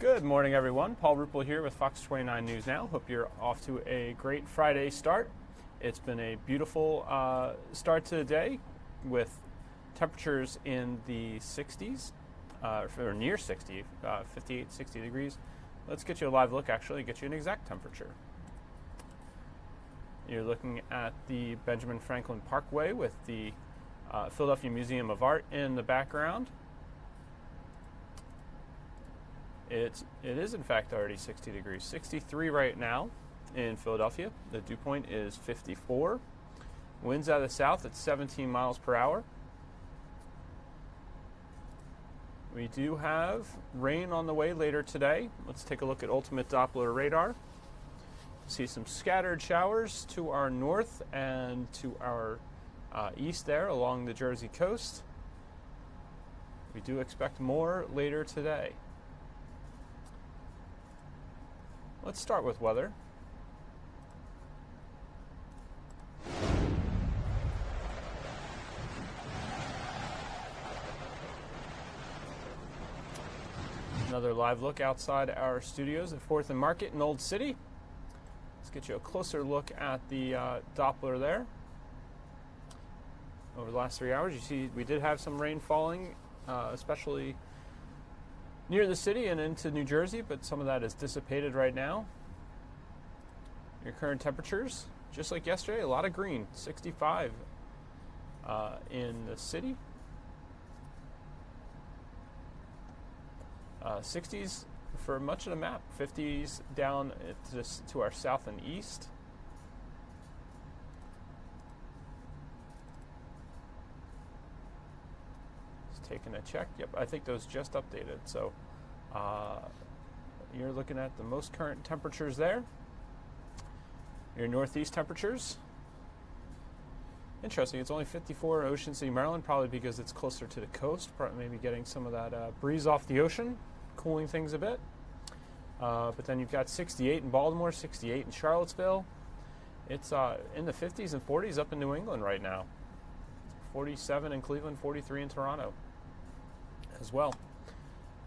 Good morning, everyone. Paul Rupel here with Fox 29 News Now. Hope you're off to a great Friday start. It's been a beautiful uh, start to the day with temperatures in the 60s, uh, or near 60, uh, 58, 60 degrees. Let's get you a live look, actually, get you an exact temperature. You're looking at the Benjamin Franklin Parkway with the uh, Philadelphia Museum of Art in the background. It's, it is, in fact, already 60 degrees. 63 right now in Philadelphia. The dew point is 54. Winds out of the south at 17 miles per hour. We do have rain on the way later today. Let's take a look at ultimate Doppler radar. See some scattered showers to our north and to our uh, east there along the Jersey coast. We do expect more later today. Let's start with weather. Another live look outside our studios at 4th and Market in Old City. Let's get you a closer look at the uh, Doppler there. Over the last three hours, you see we did have some rain falling, uh, especially near the city and into New Jersey, but some of that is dissipated right now. Your current temperatures, just like yesterday, a lot of green, 65 uh, in the city. Uh, 60s for much of the map, 50s down to, to our south and east. Taking a check. Yep, I think those just updated. So uh, you're looking at the most current temperatures there. Your northeast temperatures. Interesting, it's only 54 in Ocean City, Maryland, probably because it's closer to the coast, maybe getting some of that uh, breeze off the ocean, cooling things a bit. Uh, but then you've got 68 in Baltimore, 68 in Charlottesville. It's uh, in the 50s and 40s up in New England right now. 47 in Cleveland, 43 in Toronto as well.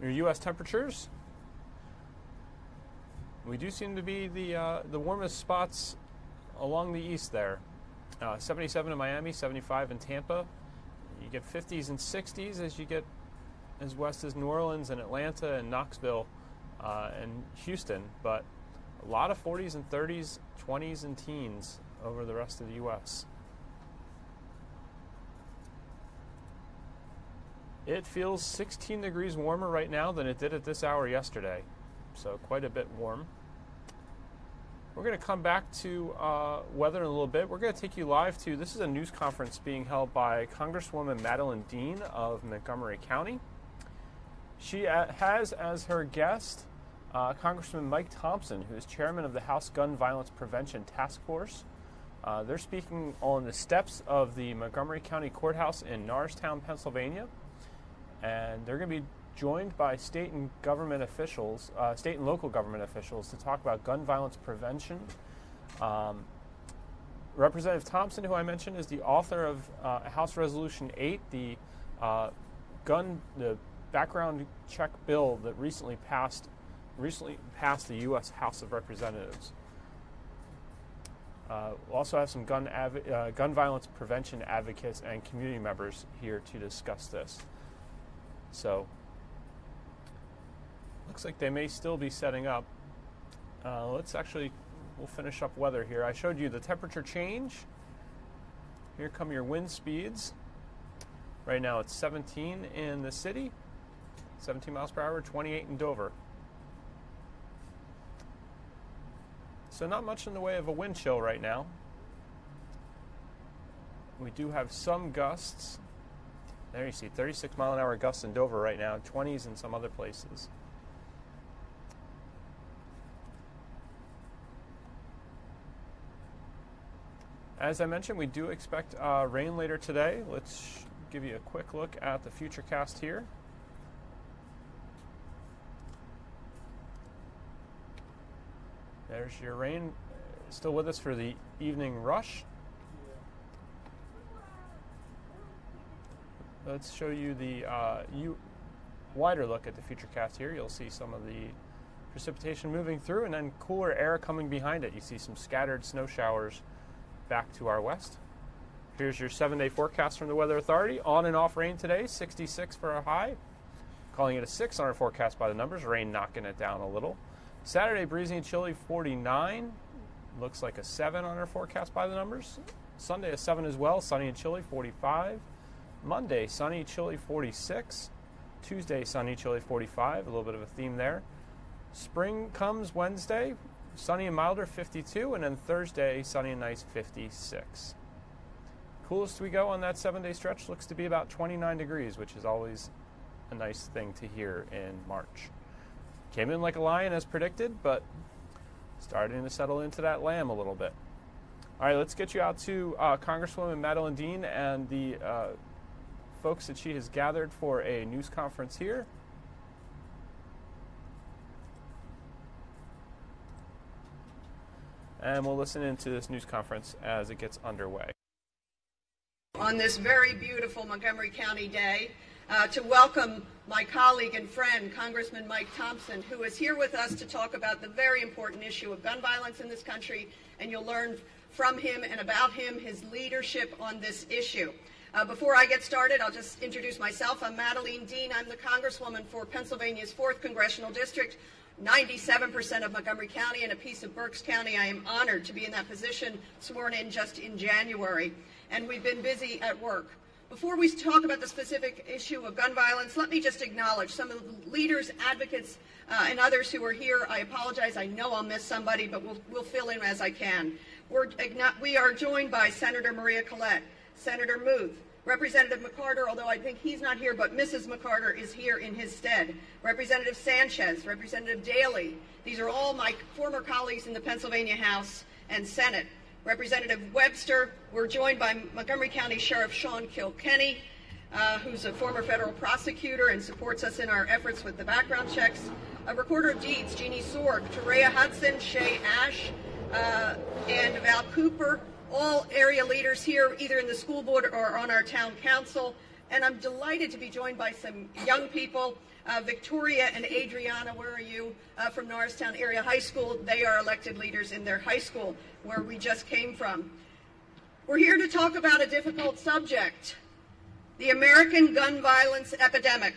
Your U.S. temperatures, we do seem to be the uh, the warmest spots along the east there. Uh, 77 in Miami, 75 in Tampa. You get 50s and 60s as you get as west as New Orleans and Atlanta and Knoxville uh, and Houston, but a lot of 40s and 30s, 20s and teens over the rest of the U.S. It feels 16 degrees warmer right now than it did at this hour yesterday, so quite a bit warm. We're going to come back to uh, weather in a little bit. We're going to take you live to this is a news conference being held by Congresswoman Madeleine Dean of Montgomery County. She uh, has as her guest uh, Congressman Mike Thompson, who is chairman of the House Gun Violence Prevention Task Force. Uh, they're speaking on the steps of the Montgomery County Courthouse in Norristown, Pennsylvania and they're going to be joined by state and government officials, uh, state and local government officials, to talk about gun violence prevention. Um, Representative Thompson, who I mentioned, is the author of uh, House Resolution 8, the uh, gun, the background check bill that recently passed, recently passed the U.S. House of Representatives. Uh, we'll also have some gun, uh, gun violence prevention advocates and community members here to discuss this. So looks like they may still be setting up. Uh, let's actually, we'll finish up weather here. I showed you the temperature change. Here come your wind speeds. Right now it's 17 in the city, 17 miles per hour, 28 in Dover. So not much in the way of a wind chill right now. We do have some gusts there you see 36 mile an hour gusts in Dover right now, 20s in some other places. As I mentioned, we do expect uh, rain later today. Let's give you a quick look at the futurecast here. There's your rain. Still with us for the evening rush. Let's show you the uh, U, wider look at the futurecast here, you'll see some of the precipitation moving through and then cooler air coming behind it. You see some scattered snow showers back to our west. Here's your seven day forecast from the Weather Authority. On and off rain today, 66 for a high. Calling it a 6 on our forecast by the numbers. Rain knocking it down a little. Saturday, breezy and chilly, 49. Looks like a 7 on our forecast by the numbers. Sunday, a 7 as well. Sunny and chilly, 45. Monday, sunny, chilly, 46. Tuesday, sunny, chilly, 45. A little bit of a theme there. Spring comes Wednesday, sunny and milder, 52. And then Thursday, sunny and nice, 56. Coolest we go on that seven day stretch looks to be about 29 degrees, which is always a nice thing to hear in March. Came in like a lion as predicted, but starting to settle into that lamb a little bit. All right, let's get you out to uh, Congresswoman Madeleine Dean and the uh, folks that she has gathered for a news conference here. And we'll listen into this news conference as it gets underway. On this very beautiful Montgomery County day, uh, to welcome my colleague and friend, Congressman Mike Thompson, who is here with us to talk about the very important issue of gun violence in this country, and you'll learn from him and about him his leadership on this issue. Uh, before I get started, I'll just introduce myself. I'm Madeleine Dean. I'm the Congresswoman for Pennsylvania's 4th Congressional District, 97% of Montgomery County, and a piece of Berks County. I am honored to be in that position, sworn in just in January. And we've been busy at work. Before we talk about the specific issue of gun violence, let me just acknowledge some of the leaders, advocates, uh, and others who are here. I apologize. I know I'll miss somebody, but we'll, we'll fill in as I can. We're, we are joined by Senator Maria Collett, Senator Muth, Representative McCarter, although I think he's not here, but Mrs. McCarter is here in his stead. Representative Sanchez, Representative Daley. These are all my former colleagues in the Pennsylvania House and Senate. Representative Webster. We're joined by Montgomery County Sheriff Sean Kilkenny, uh, who's a former federal prosecutor and supports us in our efforts with the background checks. A recorder of deeds, Jeannie Sorg, Terea Hudson, Shay Ash, uh, and Val Cooper, all area leaders here, either in the school board or on our town council. And I'm delighted to be joined by some young people uh, Victoria and Adriana, where are you? Uh, from Norristown Area High School. They are elected leaders in their high school where we just came from. We're here to talk about a difficult subject the American gun violence epidemic.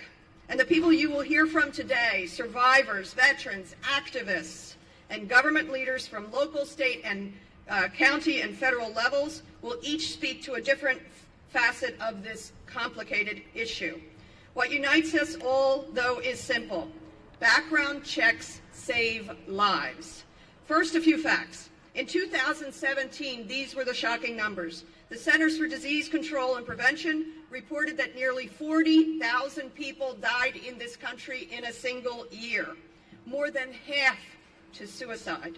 And the people you will hear from today survivors, veterans, activists, and government leaders from local, state, and uh, county and federal levels will each speak to a different facet of this complicated issue. What unites us all, though, is simple. Background checks save lives. First, a few facts. In 2017, these were the shocking numbers. The Centers for Disease Control and Prevention reported that nearly 40,000 people died in this country in a single year, more than half to suicide.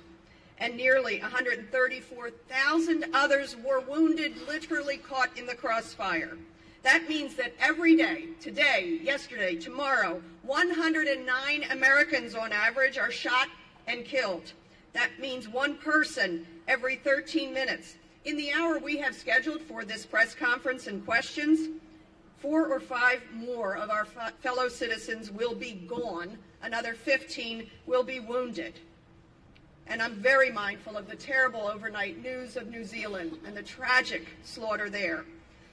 And nearly 134,000 others were wounded, literally caught in the crossfire. That means that every day, today, yesterday, tomorrow, 109 Americans on average are shot and killed. That means one person every 13 minutes. In the hour we have scheduled for this press conference and questions, four or five more of our fellow citizens will be gone. Another 15 will be wounded. And I'm very mindful of the terrible overnight news of New Zealand and the tragic slaughter there.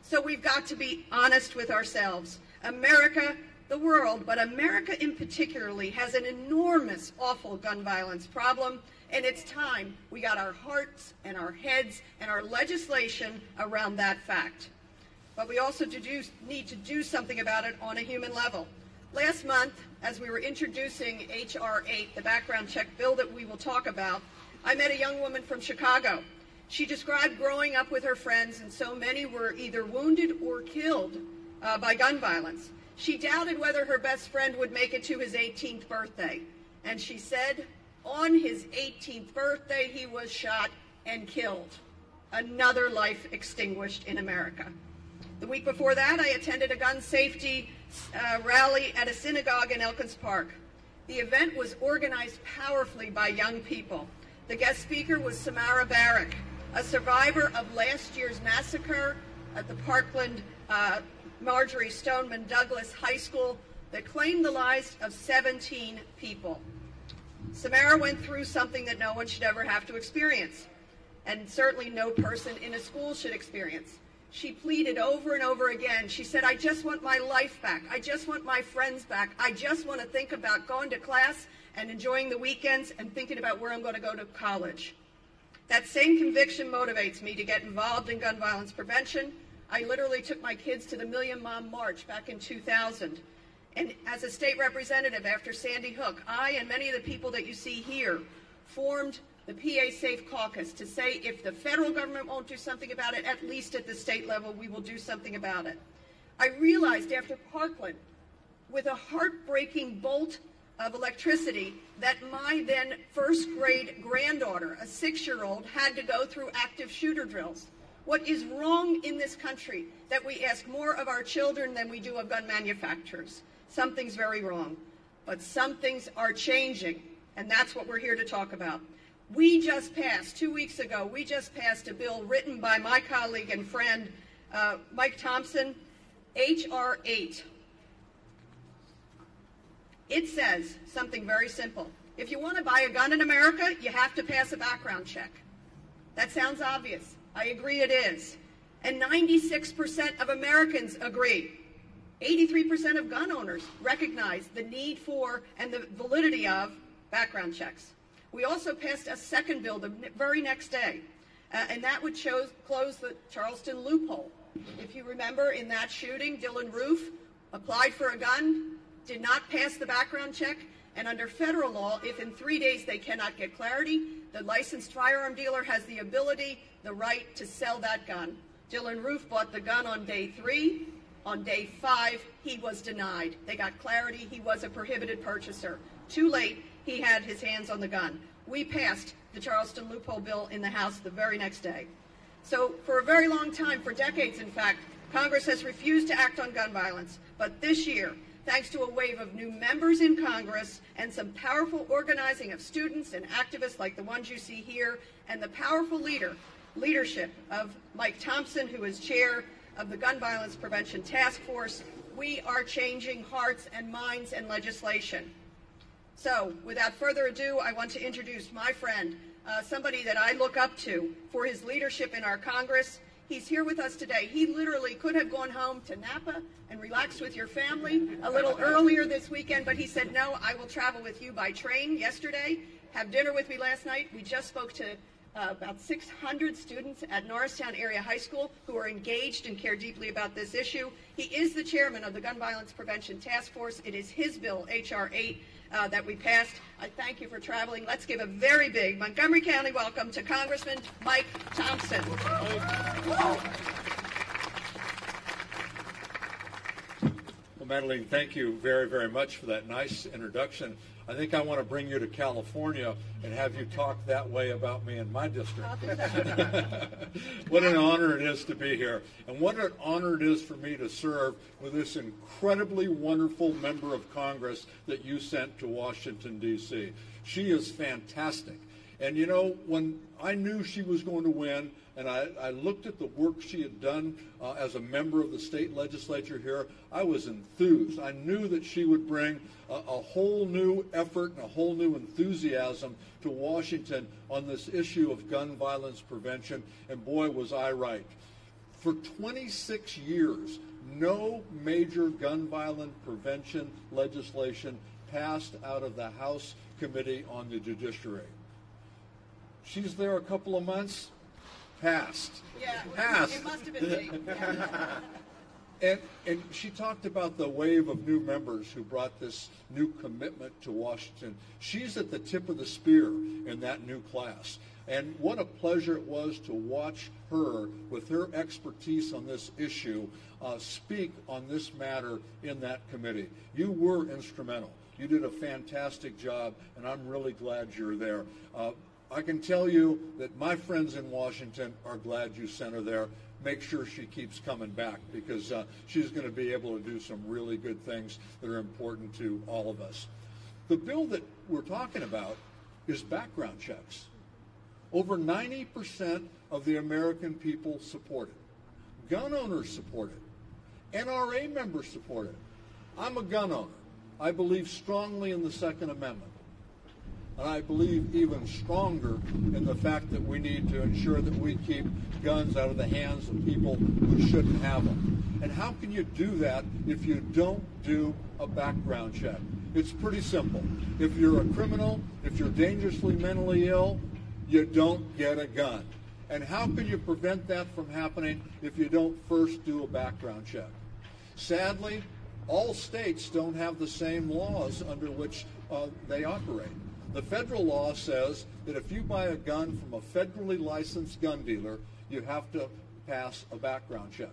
So we've got to be honest with ourselves. America, the world, but America in particularly has an enormous, awful gun violence problem, and it's time we got our hearts and our heads and our legislation around that fact. But we also do, need to do something about it on a human level. Last month, as we were introducing H.R. 8, the background check bill that we will talk about, I met a young woman from Chicago she described growing up with her friends, and so many were either wounded or killed uh, by gun violence. She doubted whether her best friend would make it to his 18th birthday. And she said, on his 18th birthday, he was shot and killed. Another life extinguished in America. The week before that, I attended a gun safety uh, rally at a synagogue in Elkins Park. The event was organized powerfully by young people. The guest speaker was Samara Barrick, a survivor of last year's massacre at the Parkland uh, Marjory Stoneman Douglas High School that claimed the lives of 17 people. Samara went through something that no one should ever have to experience, and certainly no person in a school should experience. She pleaded over and over again. She said, I just want my life back. I just want my friends back. I just want to think about going to class and enjoying the weekends and thinking about where I'm going to go to college. That same conviction motivates me to get involved in gun violence prevention. I literally took my kids to the Million Mom March back in 2000. And as a state representative after Sandy Hook, I and many of the people that you see here formed the PA Safe Caucus to say if the federal government won't do something about it, at least at the state level, we will do something about it. I realized after Parkland, with a heartbreaking bolt of electricity, that my then first grade granddaughter, a six year old, had to go through active shooter drills. What is wrong in this country that we ask more of our children than we do of gun manufacturers? Something's very wrong. But some things are changing, and that's what we're here to talk about. We just passed, two weeks ago, we just passed a bill written by my colleague and friend, uh, Mike Thompson, H.R. 8. It says something very simple. If you want to buy a gun in America, you have to pass a background check. That sounds obvious. I agree it is. And 96% of Americans agree. 83% of gun owners recognize the need for and the validity of background checks. We also passed a second bill the very next day, uh, and that would show, close the Charleston loophole. If you remember, in that shooting, Dylann Roof applied for a gun, did not pass the background check, and under federal law, if in three days they cannot get clarity, the licensed firearm dealer has the ability, the right to sell that gun. Dylann Roof bought the gun on day three. On day five, he was denied. They got clarity. He was a prohibited purchaser. Too late, he had his hands on the gun. We passed the Charleston loophole bill in the House the very next day. So, for a very long time, for decades in fact, Congress has refused to act on gun violence. But this year, thanks to a wave of new members in Congress and some powerful organizing of students and activists like the ones you see here, and the powerful leader, leadership of Mike Thompson, who is chair of the Gun Violence Prevention Task Force, we are changing hearts and minds and legislation. So, without further ado, I want to introduce my friend, uh, somebody that I look up to for his leadership in our Congress. He's here with us today. He literally could have gone home to Napa and relaxed with your family a little earlier this weekend, but he said, No, I will travel with you by train yesterday, have dinner with me last night. We just spoke to uh, about 600 students at Norristown Area High School who are engaged and care deeply about this issue. He is the chairman of the Gun Violence Prevention Task Force. It is his bill, H.R. 8, uh, that we passed. I thank you for traveling. Let's give a very big Montgomery County welcome to Congressman Mike Thompson. Well, Madeleine, thank you very, very much for that nice introduction. I think I want to bring you to California and have you talk that way about me in my district. what an honor it is to be here. And what an honor it is for me to serve with this incredibly wonderful member of Congress that you sent to Washington, D.C. She is fantastic. And you know, when I knew she was going to win, and I, I looked at the work she had done uh, as a member of the state legislature here, I was enthused. I knew that she would bring a, a whole new effort and a whole new enthusiasm to Washington on this issue of gun violence prevention, and boy, was I right. For 26 years, no major gun violence prevention legislation passed out of the House Committee on the Judiciary. She's there a couple of months, passed. Yeah, passed. it must have been. Yeah. And, and she talked about the wave of new members who brought this new commitment to Washington. She's at the tip of the spear in that new class. And what a pleasure it was to watch her, with her expertise on this issue, uh, speak on this matter in that committee. You were instrumental. You did a fantastic job, and I'm really glad you're there. Uh, I can tell you that my friends in Washington are glad you sent her there. Make sure she keeps coming back because uh, she's going to be able to do some really good things that are important to all of us. The bill that we're talking about is background checks. Over 90% of the American people support it. Gun owners support it. NRA members support it. I'm a gun owner. I believe strongly in the Second Amendment. And I believe even stronger in the fact that we need to ensure that we keep guns out of the hands of people who shouldn't have them. And how can you do that if you don't do a background check? It's pretty simple. If you're a criminal, if you're dangerously mentally ill, you don't get a gun. And how can you prevent that from happening if you don't first do a background check? Sadly, all states don't have the same laws under which uh, they operate. The federal law says that if you buy a gun from a federally licensed gun dealer, you have to pass a background check.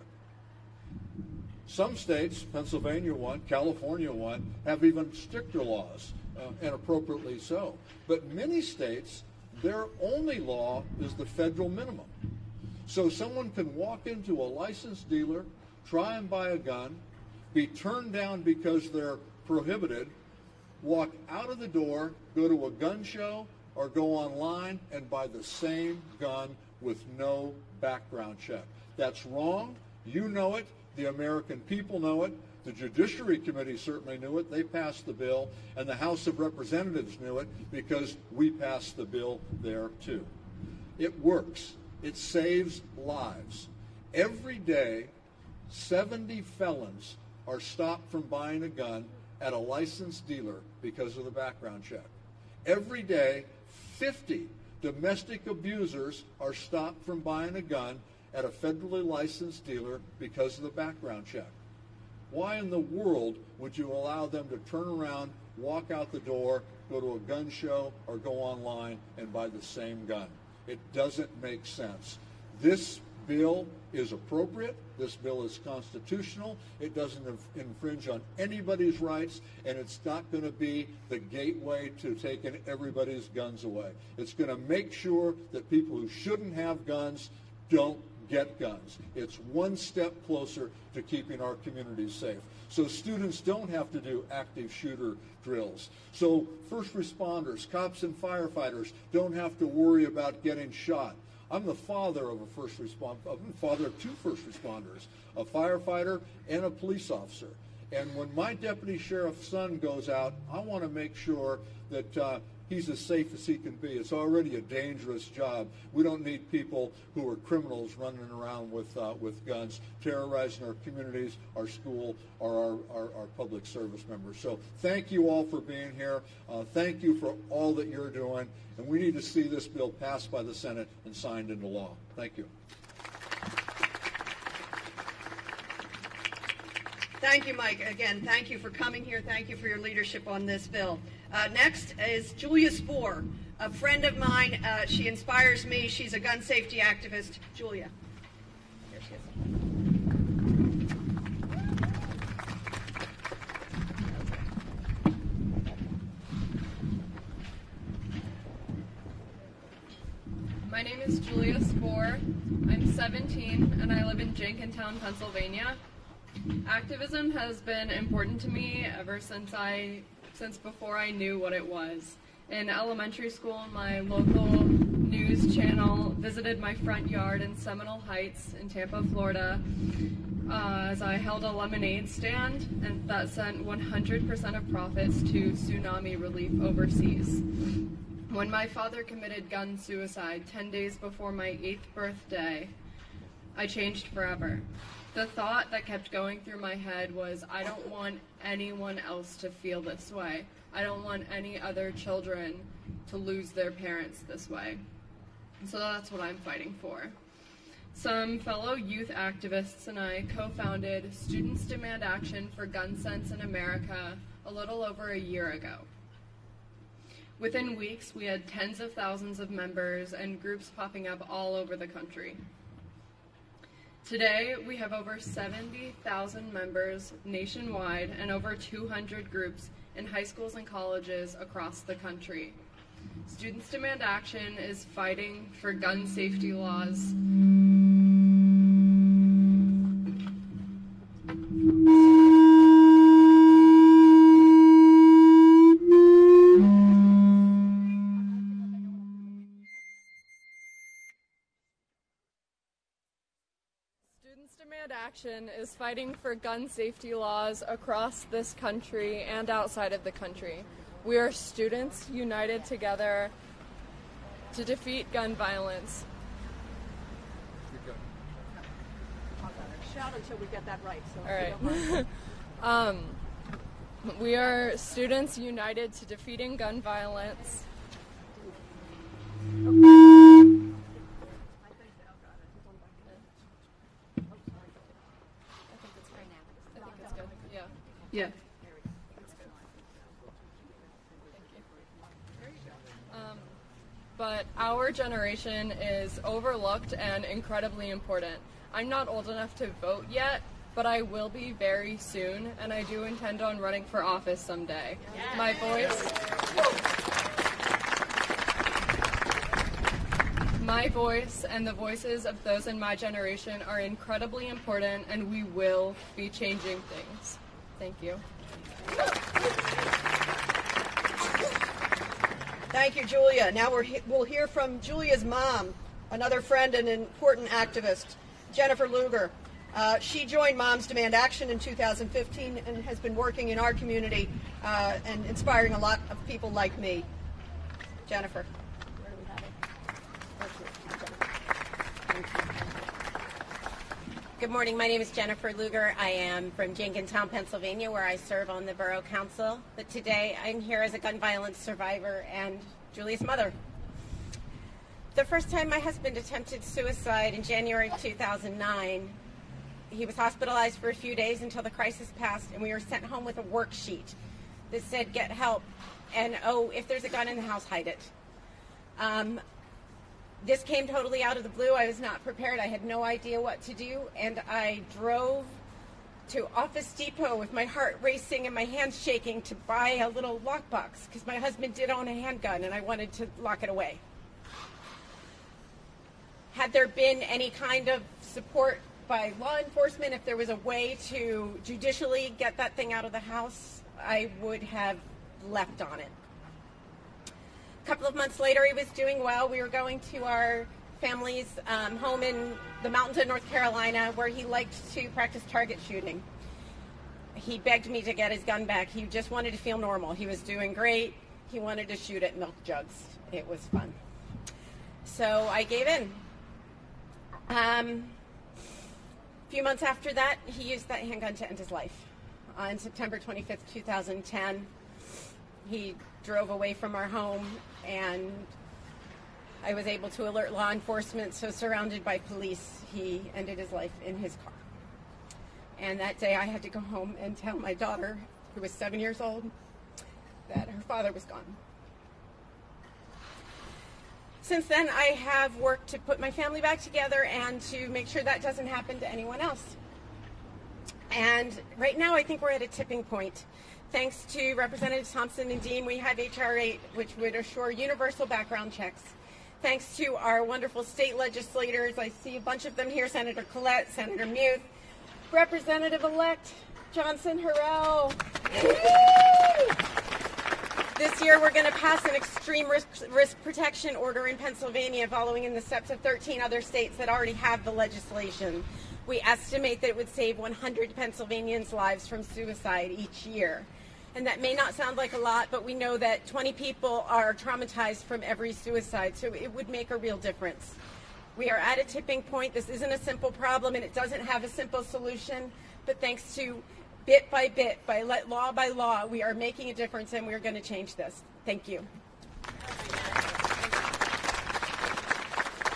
Some states, Pennsylvania one, California one, have even stricter laws, uh, and appropriately so. But many states, their only law is the federal minimum. So someone can walk into a licensed dealer, try and buy a gun, be turned down because they're prohibited, walk out of the door, go to a gun show, or go online and buy the same gun with no background check. That's wrong. You know it. The American people know it. The Judiciary Committee certainly knew it. They passed the bill. And the House of Representatives knew it because we passed the bill there too. It works. It saves lives. Every day, 70 felons are stopped from buying a gun at a licensed dealer because of the background check. Every day, 50 domestic abusers are stopped from buying a gun at a federally licensed dealer because of the background check. Why in the world would you allow them to turn around, walk out the door, go to a gun show, or go online and buy the same gun? It doesn't make sense. This bill is appropriate. This bill is constitutional. It doesn't infringe on anybody's rights, and it's not going to be the gateway to taking everybody's guns away. It's going to make sure that people who shouldn't have guns don't get guns. It's one step closer to keeping our communities safe. So students don't have to do active shooter drills. So first responders, cops and firefighters don't have to worry about getting shot. I'm the father of a first the father of two first responders, a firefighter and a police officer. And when my deputy sheriff's son goes out, I want to make sure that uh, he's as safe as he can be. It's already a dangerous job. We don't need people who are criminals running around with uh, with guns, terrorizing our communities, our school, or our, our, our, public service members. So thank you all for being here. Uh, thank you for all that you're doing. And we need to see this bill passed by the Senate and signed into law. Thank you. Thank you, Mike. Again, thank you for coming here. Thank you for your leadership on this bill. Uh, next is Julia Spohr, a friend of mine. Uh, she inspires me. She's a gun safety activist. Julia. She is. My name is Julia Spohr. I'm 17 and I live in Jenkintown, Pennsylvania. Activism has been important to me ever since I since before I knew what it was. In elementary school, my local news channel visited my front yard in Seminole Heights in Tampa, Florida, uh, as I held a lemonade stand and that sent 100% of profits to tsunami relief overseas. When my father committed gun suicide 10 days before my eighth birthday, I changed forever the thought that kept going through my head was I don't want anyone else to feel this way. I don't want any other children to lose their parents this way. So that's what I'm fighting for. Some fellow youth activists and I co founded Students Demand Action for Gun Sense in America a little over a year ago. Within weeks, we had tens of thousands of members and groups popping up all over the country. Today, we have over 70,000 members nationwide and over 200 groups in high schools and colleges across the country. Students Demand Action is fighting for gun safety laws. Action is fighting for gun safety laws across this country and outside of the country. We are students united together to defeat gun violence. Shout until we get that right. So All right. um, we are students united to defeating gun violence. Yeah. Um, but our generation is overlooked and incredibly important. I'm not old enough to vote yet, but I will be very soon, and I do intend on running for office someday. My voice. My voice and the voices of those in my generation are incredibly important, and we will be changing things. Thank you. Thank you, Julia. Now we're he- we'll hear from Julia's mom, another friend and important activist, Jennifer Luger. Uh, she joined Moms Demand Action in 2015 and has been working in our community uh, and inspiring a lot of people like me. Jennifer. Good morning. My name is Jennifer Luger. I am from Jenkintown, Pennsylvania, where I serve on the Borough Council. But today I'm here as a gun violence survivor and Julie's mother. The first time my husband attempted suicide in January 2009, he was hospitalized for a few days until the crisis passed, and we were sent home with a worksheet that said, Get help. And oh, if there's a gun in the house, hide it. Um, this came totally out of the blue. I was not prepared. I had no idea what to do. And I drove to Office Depot with my heart racing and my hands shaking to buy a little lockbox because my husband did own a handgun and I wanted to lock it away. Had there been any kind of support by law enforcement, if there was a way to judicially get that thing out of the house, I would have left on it. A couple of months later, he was doing well. We were going to our family's um, home in the mountains of North Carolina where he liked to practice target shooting. He begged me to get his gun back. He just wanted to feel normal. He was doing great. He wanted to shoot at milk jugs. It was fun. So I gave in. Um, a few months after that, he used that handgun to end his life. On September 25th, 2010, he drove away from our home and I was able to alert law enforcement. So, surrounded by police, he ended his life in his car. And that day, I had to go home and tell my daughter, who was seven years old, that her father was gone. Since then, I have worked to put my family back together and to make sure that doesn't happen to anyone else. And right now, I think we're at a tipping point. Thanks to Representatives Thompson and Dean, we have HR 8, which would assure universal background checks. Thanks to our wonderful state legislators, I see a bunch of them here Senator Collett, Senator Muth, Representative elect Johnson Harrell. This year, we're going to pass an extreme risk, risk protection order in Pennsylvania, following in the steps of 13 other states that already have the legislation. We estimate that it would save 100 Pennsylvanians' lives from suicide each year. And that may not sound like a lot, but we know that 20 people are traumatized from every suicide, so it would make a real difference. We are at a tipping point. This isn't a simple problem, and it doesn't have a simple solution, but thanks to bit by bit, by law by law, we are making a difference, and we're going to change this. Thank you.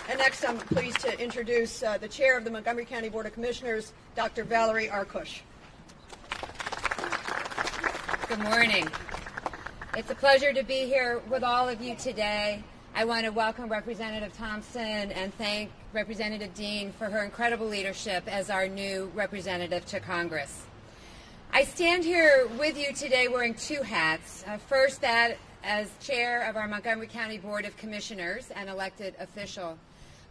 And next, I'm pleased to introduce uh, the chair of the Montgomery County Board of Commissioners, Dr. Valerie Arkush. Good morning. It's a pleasure to be here with all of you today. I want to welcome Representative Thompson and thank Representative Dean for her incredible leadership as our new representative to Congress. I stand here with you today wearing two hats. Uh, first, that as chair of our Montgomery County Board of Commissioners and elected official,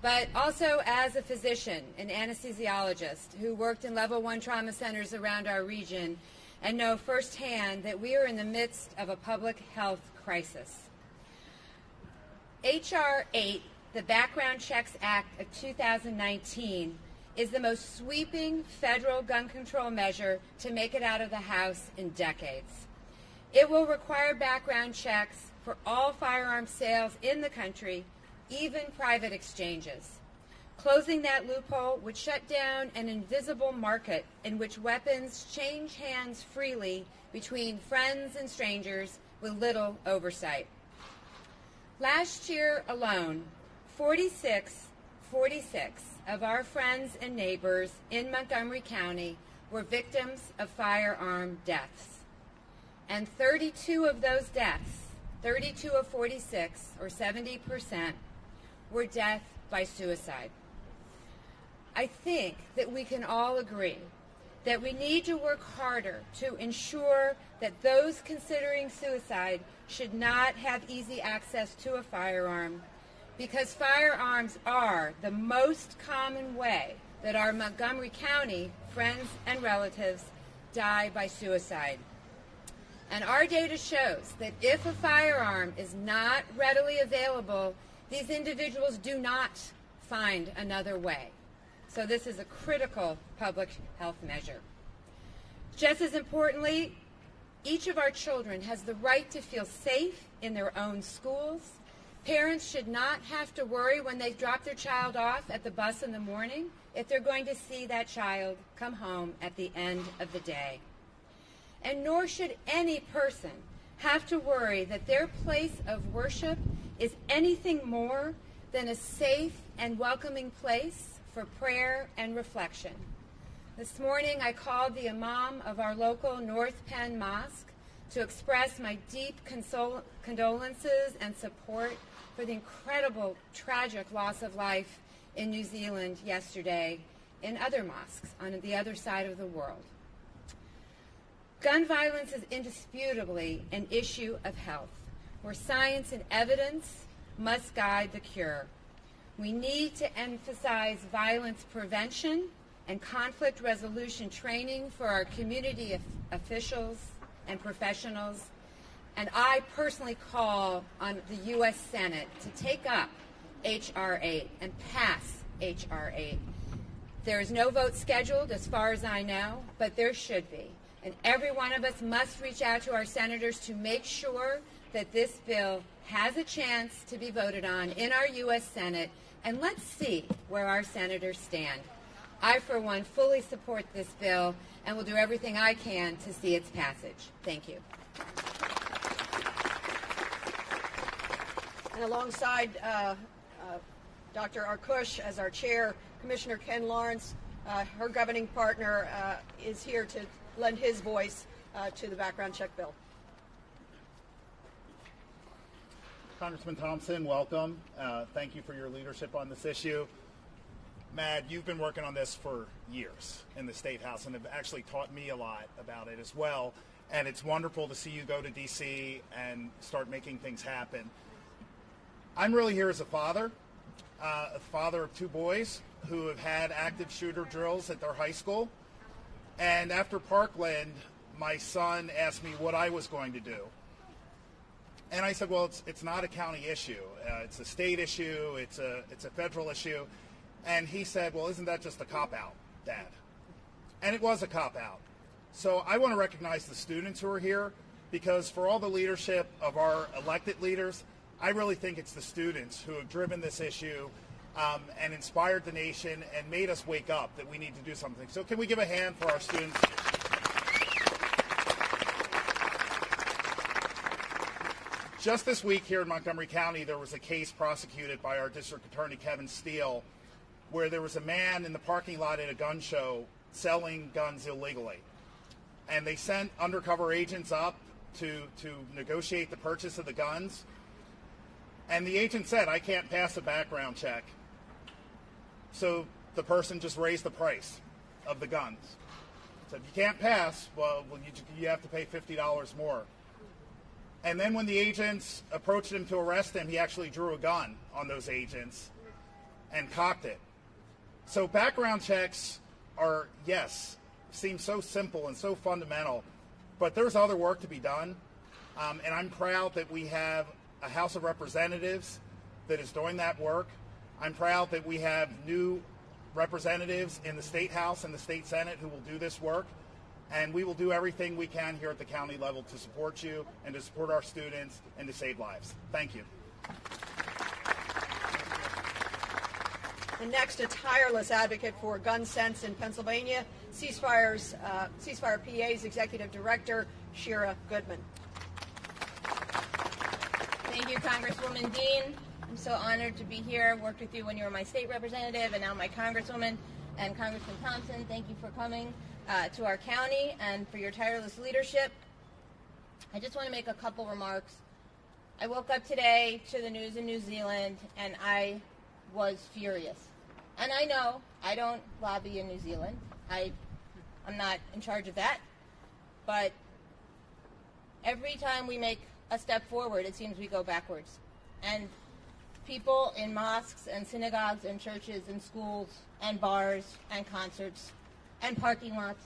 but also as a physician, an anesthesiologist who worked in level one trauma centers around our region and know firsthand that we are in the midst of a public health crisis. H.R. 8, the Background Checks Act of 2019, is the most sweeping federal gun control measure to make it out of the House in decades. It will require background checks for all firearm sales in the country, even private exchanges. Closing that loophole would shut down an invisible market in which weapons change hands freely between friends and strangers with little oversight. Last year alone, 46, 46 of our friends and neighbors in Montgomery County were victims of firearm deaths. And 32 of those deaths, 32 of 46, or 70%, were death by suicide. I think that we can all agree that we need to work harder to ensure that those considering suicide should not have easy access to a firearm because firearms are the most common way that our Montgomery County friends and relatives die by suicide. And our data shows that if a firearm is not readily available, these individuals do not find another way. So this is a critical public health measure. Just as importantly, each of our children has the right to feel safe in their own schools. Parents should not have to worry when they drop their child off at the bus in the morning if they're going to see that child come home at the end of the day. And nor should any person have to worry that their place of worship is anything more than a safe and welcoming place for prayer and reflection. This morning I called the Imam of our local North Penn Mosque to express my deep consol- condolences and support for the incredible tragic loss of life in New Zealand yesterday in other mosques on the other side of the world. Gun violence is indisputably an issue of health, where science and evidence must guide the cure. We need to emphasize violence prevention and conflict resolution training for our community officials and professionals. And I personally call on the U.S. Senate to take up H.R. 8 and pass H.R. 8. There is no vote scheduled, as far as I know, but there should be. And every one of us must reach out to our senators to make sure that this bill has a chance to be voted on in our U.S. Senate. And let's see where our senators stand. I, for one, fully support this bill and will do everything I can to see its passage. Thank you. And alongside uh, uh, Dr. Arkush as our chair, Commissioner Ken Lawrence, uh, her governing partner, uh, is here to lend his voice uh, to the background check bill. Congressman Thompson, welcome. Uh, thank you for your leadership on this issue. Mad, you've been working on this for years in the State House and have actually taught me a lot about it as well. And it's wonderful to see you go to D.C. and start making things happen. I'm really here as a father, uh, a father of two boys who have had active shooter drills at their high school. And after Parkland, my son asked me what I was going to do. And I said, well, it's, it's not a county issue. Uh, it's a state issue. It's a, it's a federal issue. And he said, well, isn't that just a cop out, Dad? And it was a cop out. So I want to recognize the students who are here because for all the leadership of our elected leaders, I really think it's the students who have driven this issue um, and inspired the nation and made us wake up that we need to do something. So can we give a hand for our students? Just this week here in Montgomery County, there was a case prosecuted by our district attorney, Kevin Steele, where there was a man in the parking lot at a gun show selling guns illegally. And they sent undercover agents up to, to negotiate the purchase of the guns. And the agent said, I can't pass a background check. So the person just raised the price of the guns. Said, you can't pass, well, well you, you have to pay $50 more. And then when the agents approached him to arrest him, he actually drew a gun on those agents and cocked it. So background checks are, yes, seem so simple and so fundamental, but there's other work to be done. Um, and I'm proud that we have a House of Representatives that is doing that work. I'm proud that we have new representatives in the State House and the State Senate who will do this work. And we will do everything we can here at the county level to support you and to support our students and to save lives. Thank you. And next, a tireless advocate for gun sense in Pennsylvania, Ceasefire's, uh, Ceasefire PA's Executive Director, Shira Goodman. Thank you, Congresswoman Dean. I'm so honored to be here. Worked with you when you were my state representative and now my congresswoman. And Congressman Thompson, thank you for coming uh, to our county and for your tireless leadership. I just want to make a couple remarks. I woke up today to the news in New Zealand and I was furious. And I know I don't lobby in New Zealand. I, I'm not in charge of that. But every time we make a step forward, it seems we go backwards. And people in mosques and synagogues and churches and schools and bars and concerts and parking lots,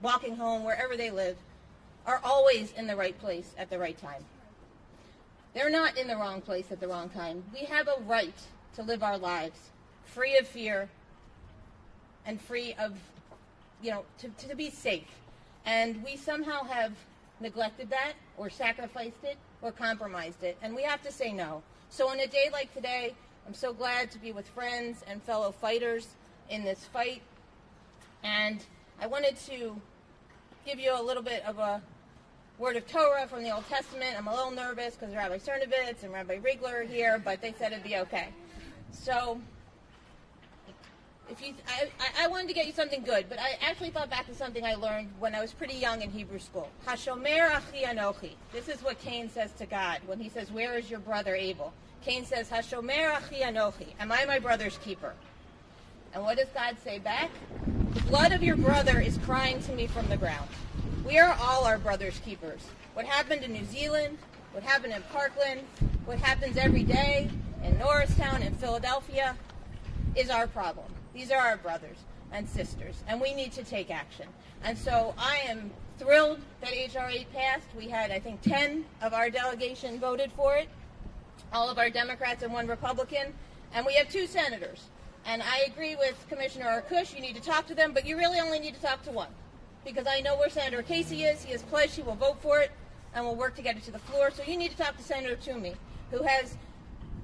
walking home, wherever they live, are always in the right place at the right time. They're not in the wrong place at the wrong time. We have a right to live our lives free of fear and free of, you know, to, to be safe. And we somehow have neglected that or sacrificed it or compromised it. And we have to say no. So on a day like today, I'm so glad to be with friends and fellow fighters in this fight. And I wanted to give you a little bit of a word of Torah from the Old Testament. I'm a little nervous because Rabbi Sernovitz and Rabbi Riegler are here, but they said it'd be okay. So if you, I, I wanted to get you something good, but I actually thought back to something I learned when I was pretty young in Hebrew school. Hashomer achi anochi. This is what Cain says to God when he says, "Where is your brother Abel?" Cain says, "Hashomer achi anochi. Am I my brother's keeper?" And what does God say back? The blood of your brother is crying to me from the ground. We are all our brother's keepers. What happened in New Zealand, what happened in Parkland, what happens every day in Norristown and Philadelphia is our problem. These are our brothers and sisters, and we need to take action. And so I am thrilled that H.R. 8 passed. We had, I think, 10 of our delegation voted for it, all of our Democrats and one Republican, and we have two senators. And I agree with Commissioner Arkoosh, you need to talk to them, but you really only need to talk to one. Because I know where Senator Casey is. He has pledged he will vote for it, and we'll work to get it to the floor. So you need to talk to Senator Toomey, who has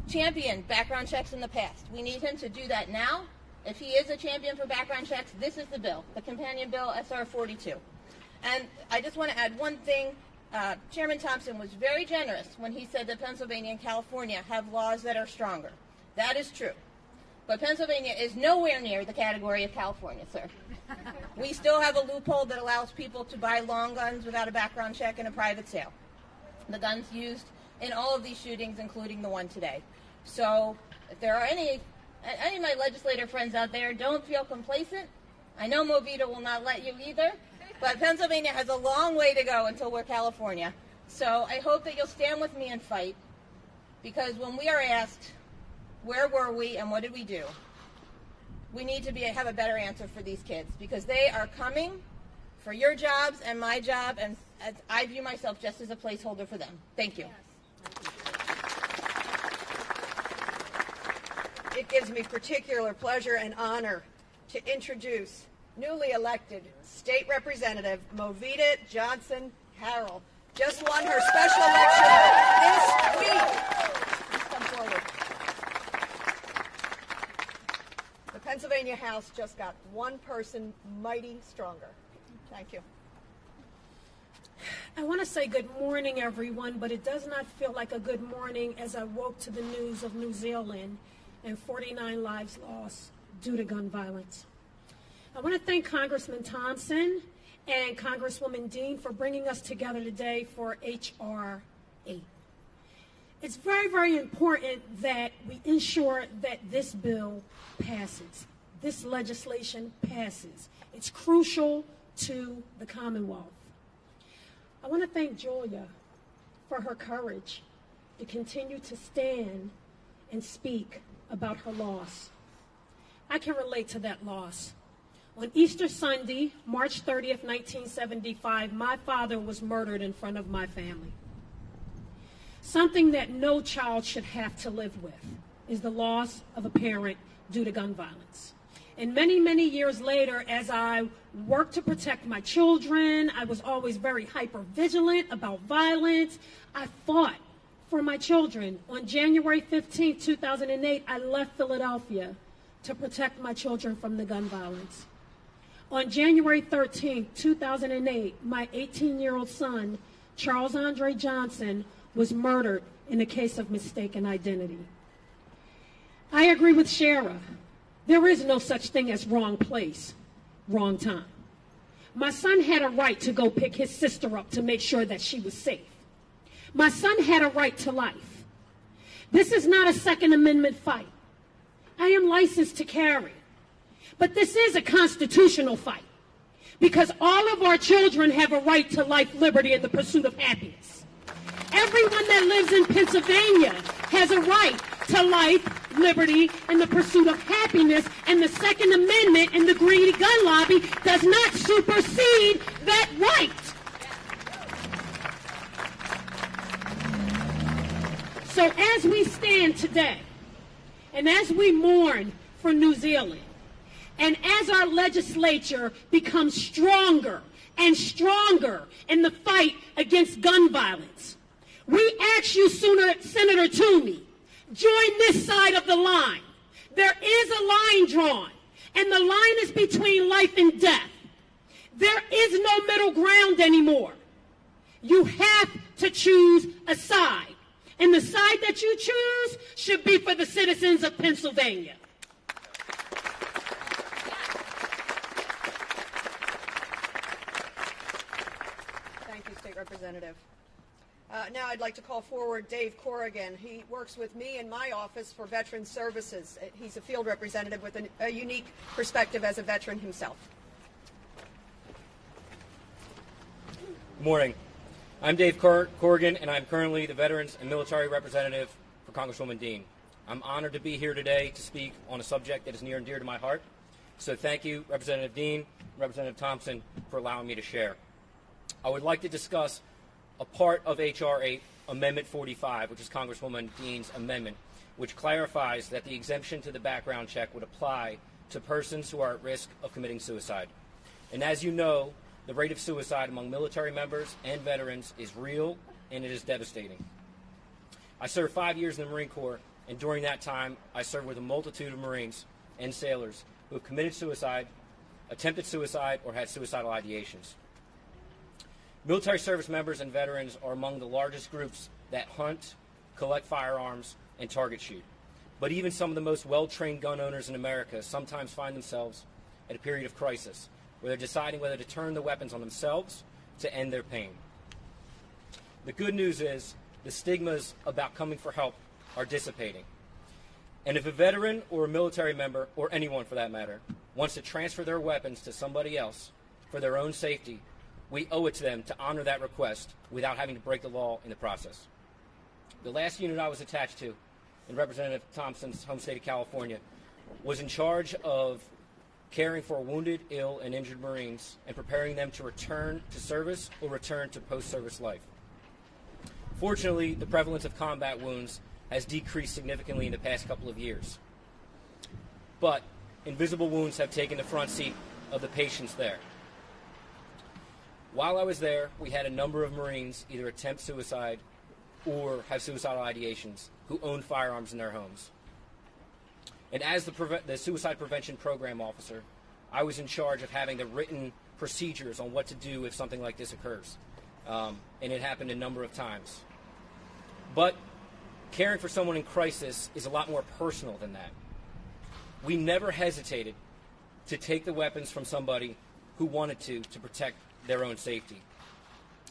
championed background checks in the past. We need him to do that now if he is a champion for background checks, this is the bill, the companion bill SR 42. And I just want to add one thing. Uh, Chairman Thompson was very generous when he said that Pennsylvania and California have laws that are stronger. That is true. But Pennsylvania is nowhere near the category of California, sir. We still have a loophole that allows people to buy long guns without a background check and a private sale. The guns used in all of these shootings, including the one today. So if there are any any of my legislator friends out there, don't feel complacent. I know Movita will not let you either, but Pennsylvania has a long way to go until we're California. So I hope that you'll stand with me and fight, because when we are asked, where were we and what did we do, we need to be, have a better answer for these kids, because they are coming for your jobs and my job, and I view myself just as a placeholder for them. Thank you. It gives me particular pleasure and honor to introduce newly elected State Representative Movita Johnson Harrell. Just won her special election this week. Please come forward. The Pennsylvania House just got one person mighty stronger. Thank you. I want to say good morning, everyone, but it does not feel like a good morning as I woke to the news of New Zealand and 49 lives lost due to gun violence. I want to thank Congressman Thompson and Congresswoman Dean for bringing us together today for H.R. 8. It's very, very important that we ensure that this bill passes, this legislation passes. It's crucial to the Commonwealth. I want to thank Julia for her courage to continue to stand and speak about her loss. I can relate to that loss. On Easter Sunday, March 30th, 1975, my father was murdered in front of my family. Something that no child should have to live with is the loss of a parent due to gun violence. And many, many years later, as I worked to protect my children, I was always very hyper vigilant about violence. I fought for my children. On January 15, 2008, I left Philadelphia to protect my children from the gun violence. On January 13, 2008, my 18 year old son, Charles Andre Johnson, was murdered in a case of mistaken identity. I agree with Shara. There is no such thing as wrong place, wrong time. My son had a right to go pick his sister up to make sure that she was safe. My son had a right to life. This is not a Second Amendment fight. I am licensed to carry. But this is a constitutional fight because all of our children have a right to life, liberty, and the pursuit of happiness. Everyone that lives in Pennsylvania has a right to life, liberty, and the pursuit of happiness, and the Second Amendment and the greedy gun lobby does not supersede that right. So as we stand today, and as we mourn for New Zealand, and as our legislature becomes stronger and stronger in the fight against gun violence, we ask you, Senator Toomey, join this side of the line. There is a line drawn, and the line is between life and death. There is no middle ground anymore. You have to choose a side. And the side that you choose should be for the citizens of Pennsylvania. Thank you, State Representative. Uh, now I'd like to call forward Dave Corrigan. He works with me in my office for Veterans Services. Uh, he's a field representative with a, a unique perspective as a veteran himself. Good morning. I'm Dave Cor- Corrigan, and I'm currently the Veterans and Military Representative for Congresswoman Dean. I'm honored to be here today to speak on a subject that is near and dear to my heart. So thank you, Representative Dean, Representative Thompson, for allowing me to share. I would like to discuss a part of H.R. 8, Amendment 45, which is Congresswoman Dean's amendment, which clarifies that the exemption to the background check would apply to persons who are at risk of committing suicide. And as you know, the rate of suicide among military members and veterans is real and it is devastating. I served five years in the Marine Corps, and during that time, I served with a multitude of Marines and sailors who have committed suicide, attempted suicide, or had suicidal ideations. Military service members and veterans are among the largest groups that hunt, collect firearms, and target shoot. But even some of the most well trained gun owners in America sometimes find themselves at a period of crisis where they're deciding whether to turn the weapons on themselves to end their pain. The good news is the stigmas about coming for help are dissipating. And if a veteran or a military member, or anyone for that matter, wants to transfer their weapons to somebody else for their own safety, we owe it to them to honor that request without having to break the law in the process. The last unit I was attached to, in Representative Thompson's home state of California, was in charge of caring for wounded, ill, and injured Marines and preparing them to return to service or return to post service life. Fortunately, the prevalence of combat wounds has decreased significantly in the past couple of years. But invisible wounds have taken the front seat of the patients there. While I was there, we had a number of Marines either attempt suicide or have suicidal ideations who own firearms in their homes. And as the, preve- the suicide prevention program officer, I was in charge of having the written procedures on what to do if something like this occurs. Um, and it happened a number of times. But caring for someone in crisis is a lot more personal than that. We never hesitated to take the weapons from somebody who wanted to to protect their own safety.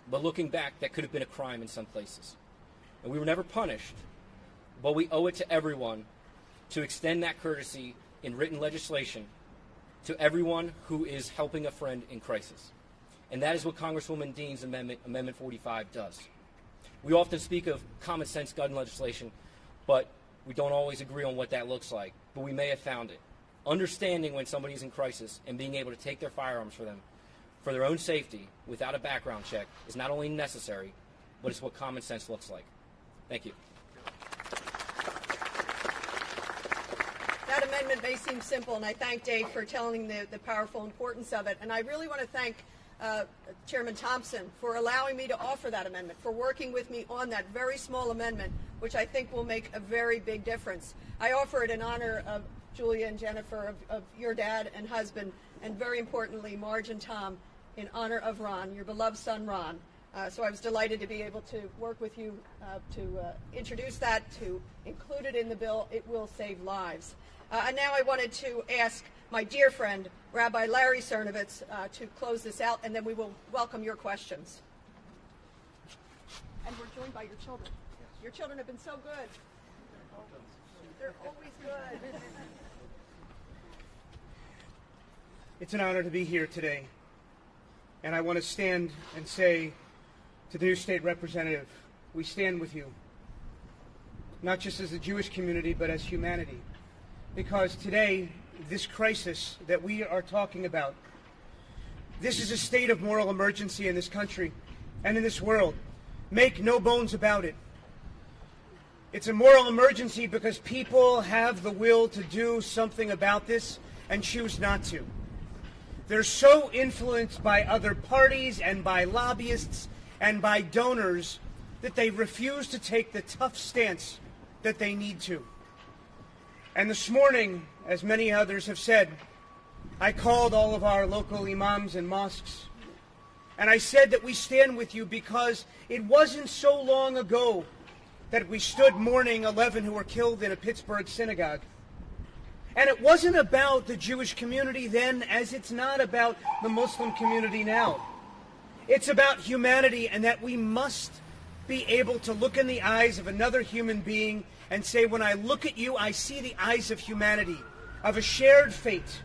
But looking back, that could have been a crime in some places. And we were never punished, but we owe it to everyone to extend that courtesy in written legislation to everyone who is helping a friend in crisis. And that is what Congresswoman Dean's amendment, Amendment 45, does. We often speak of common sense gun legislation, but we don't always agree on what that looks like. But we may have found it. Understanding when somebody is in crisis and being able to take their firearms for them for their own safety without a background check is not only necessary, but it's what common sense looks like. Thank you. That amendment may seem simple, and I thank Dave for telling the, the powerful importance of it. And I really want to thank uh, Chairman Thompson for allowing me to offer that amendment, for working with me on that very small amendment, which I think will make a very big difference. I offer it in honor of Julia and Jennifer, of, of your dad and husband, and very importantly, Marge and Tom, in honor of Ron, your beloved son Ron. Uh, so I was delighted to be able to work with you uh, to uh, introduce that, to include it in the bill. It will save lives. Uh, and now I wanted to ask my dear friend, Rabbi Larry Sernovitz, uh, to close this out, and then we will welcome your questions. And we're joined by your children. Your children have been so good. They're always good. It's an honor to be here today. And I want to stand and say to the new state representative, we stand with you. Not just as the Jewish community, but as humanity. Because today, this crisis that we are talking about, this is a state of moral emergency in this country and in this world. Make no bones about it. It's a moral emergency because people have the will to do something about this and choose not to. They're so influenced by other parties and by lobbyists and by donors that they refuse to take the tough stance that they need to. And this morning, as many others have said, I called all of our local imams and mosques. And I said that we stand with you because it wasn't so long ago that we stood mourning 11 who were killed in a Pittsburgh synagogue. And it wasn't about the Jewish community then as it's not about the Muslim community now. It's about humanity and that we must be able to look in the eyes of another human being and say, when I look at you, I see the eyes of humanity, of a shared fate.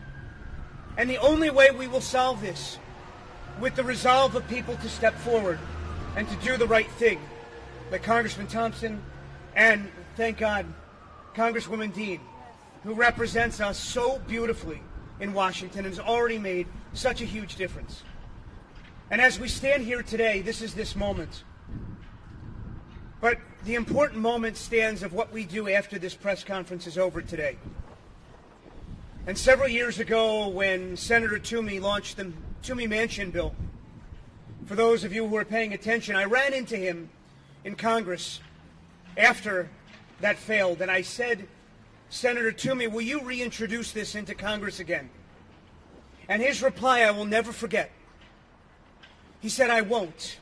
And the only way we will solve this with the resolve of people to step forward and to do the right thing, like Congressman Thompson and, thank God, Congresswoman Dean who represents us so beautifully in Washington and has already made such a huge difference. And as we stand here today, this is this moment. But the important moment stands of what we do after this press conference is over today. And several years ago, when Senator Toomey launched the Toomey Manchin bill, for those of you who are paying attention, I ran into him in Congress after that failed, and I said, Senator Toomey, will you reintroduce this into Congress again? And his reply I will never forget. He said, I won't.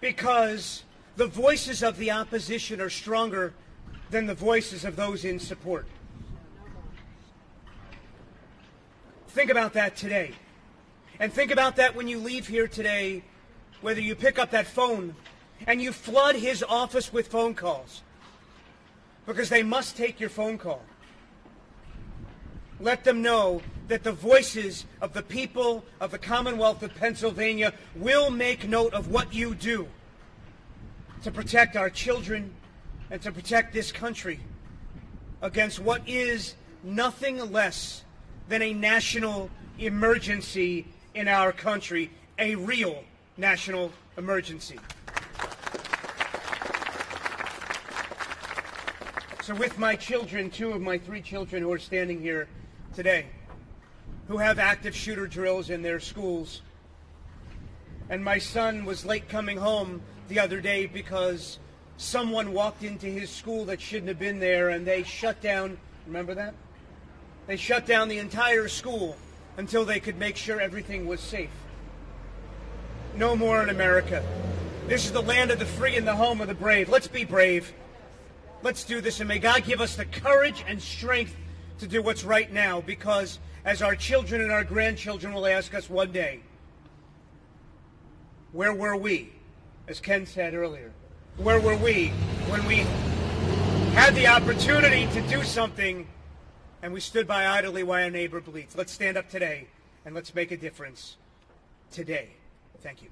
Because the voices of the opposition are stronger than the voices of those in support. Think about that today. And think about that when you leave here today, whether you pick up that phone and you flood his office with phone calls because they must take your phone call. Let them know that the voices of the people of the Commonwealth of Pennsylvania will make note of what you do to protect our children and to protect this country against what is nothing less than a national emergency in our country, a real national emergency. So, with my children, two of my three children who are standing here today, who have active shooter drills in their schools, and my son was late coming home the other day because someone walked into his school that shouldn't have been there and they shut down, remember that? They shut down the entire school until they could make sure everything was safe. No more in America. This is the land of the free and the home of the brave. Let's be brave. Let's do this, and may God give us the courage and strength to do what's right now, because as our children and our grandchildren will ask us one day, where were we? As Cain said earlier, where were we when we had the opportunity to do something and we stood by idly while our neighbor bleeds? Let's stand up today and let's make a difference today. Thank you.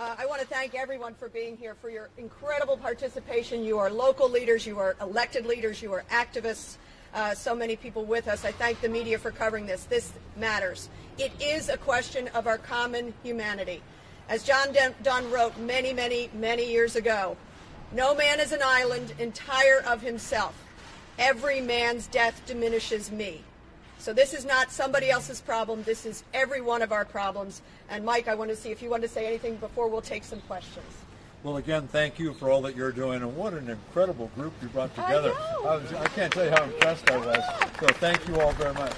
Uh, I want to thank everyone for being here, for your incredible participation. You are local leaders, you are elected leaders, you are activists. Uh, so many people with us. I thank the media for covering this. This matters. It is a question of our common humanity. As John Donne wrote many, many, many years ago, no man is an island entire of himself. Every man's death diminishes me. So this is not somebody else's problem. This is every one of our problems. And Mike, I want to see if you want to say anything before we'll take some questions. Well, again, thank you for all that you're doing, and what an incredible group you brought together. I, I, was, I can't tell you how impressed I was. So thank you all very much.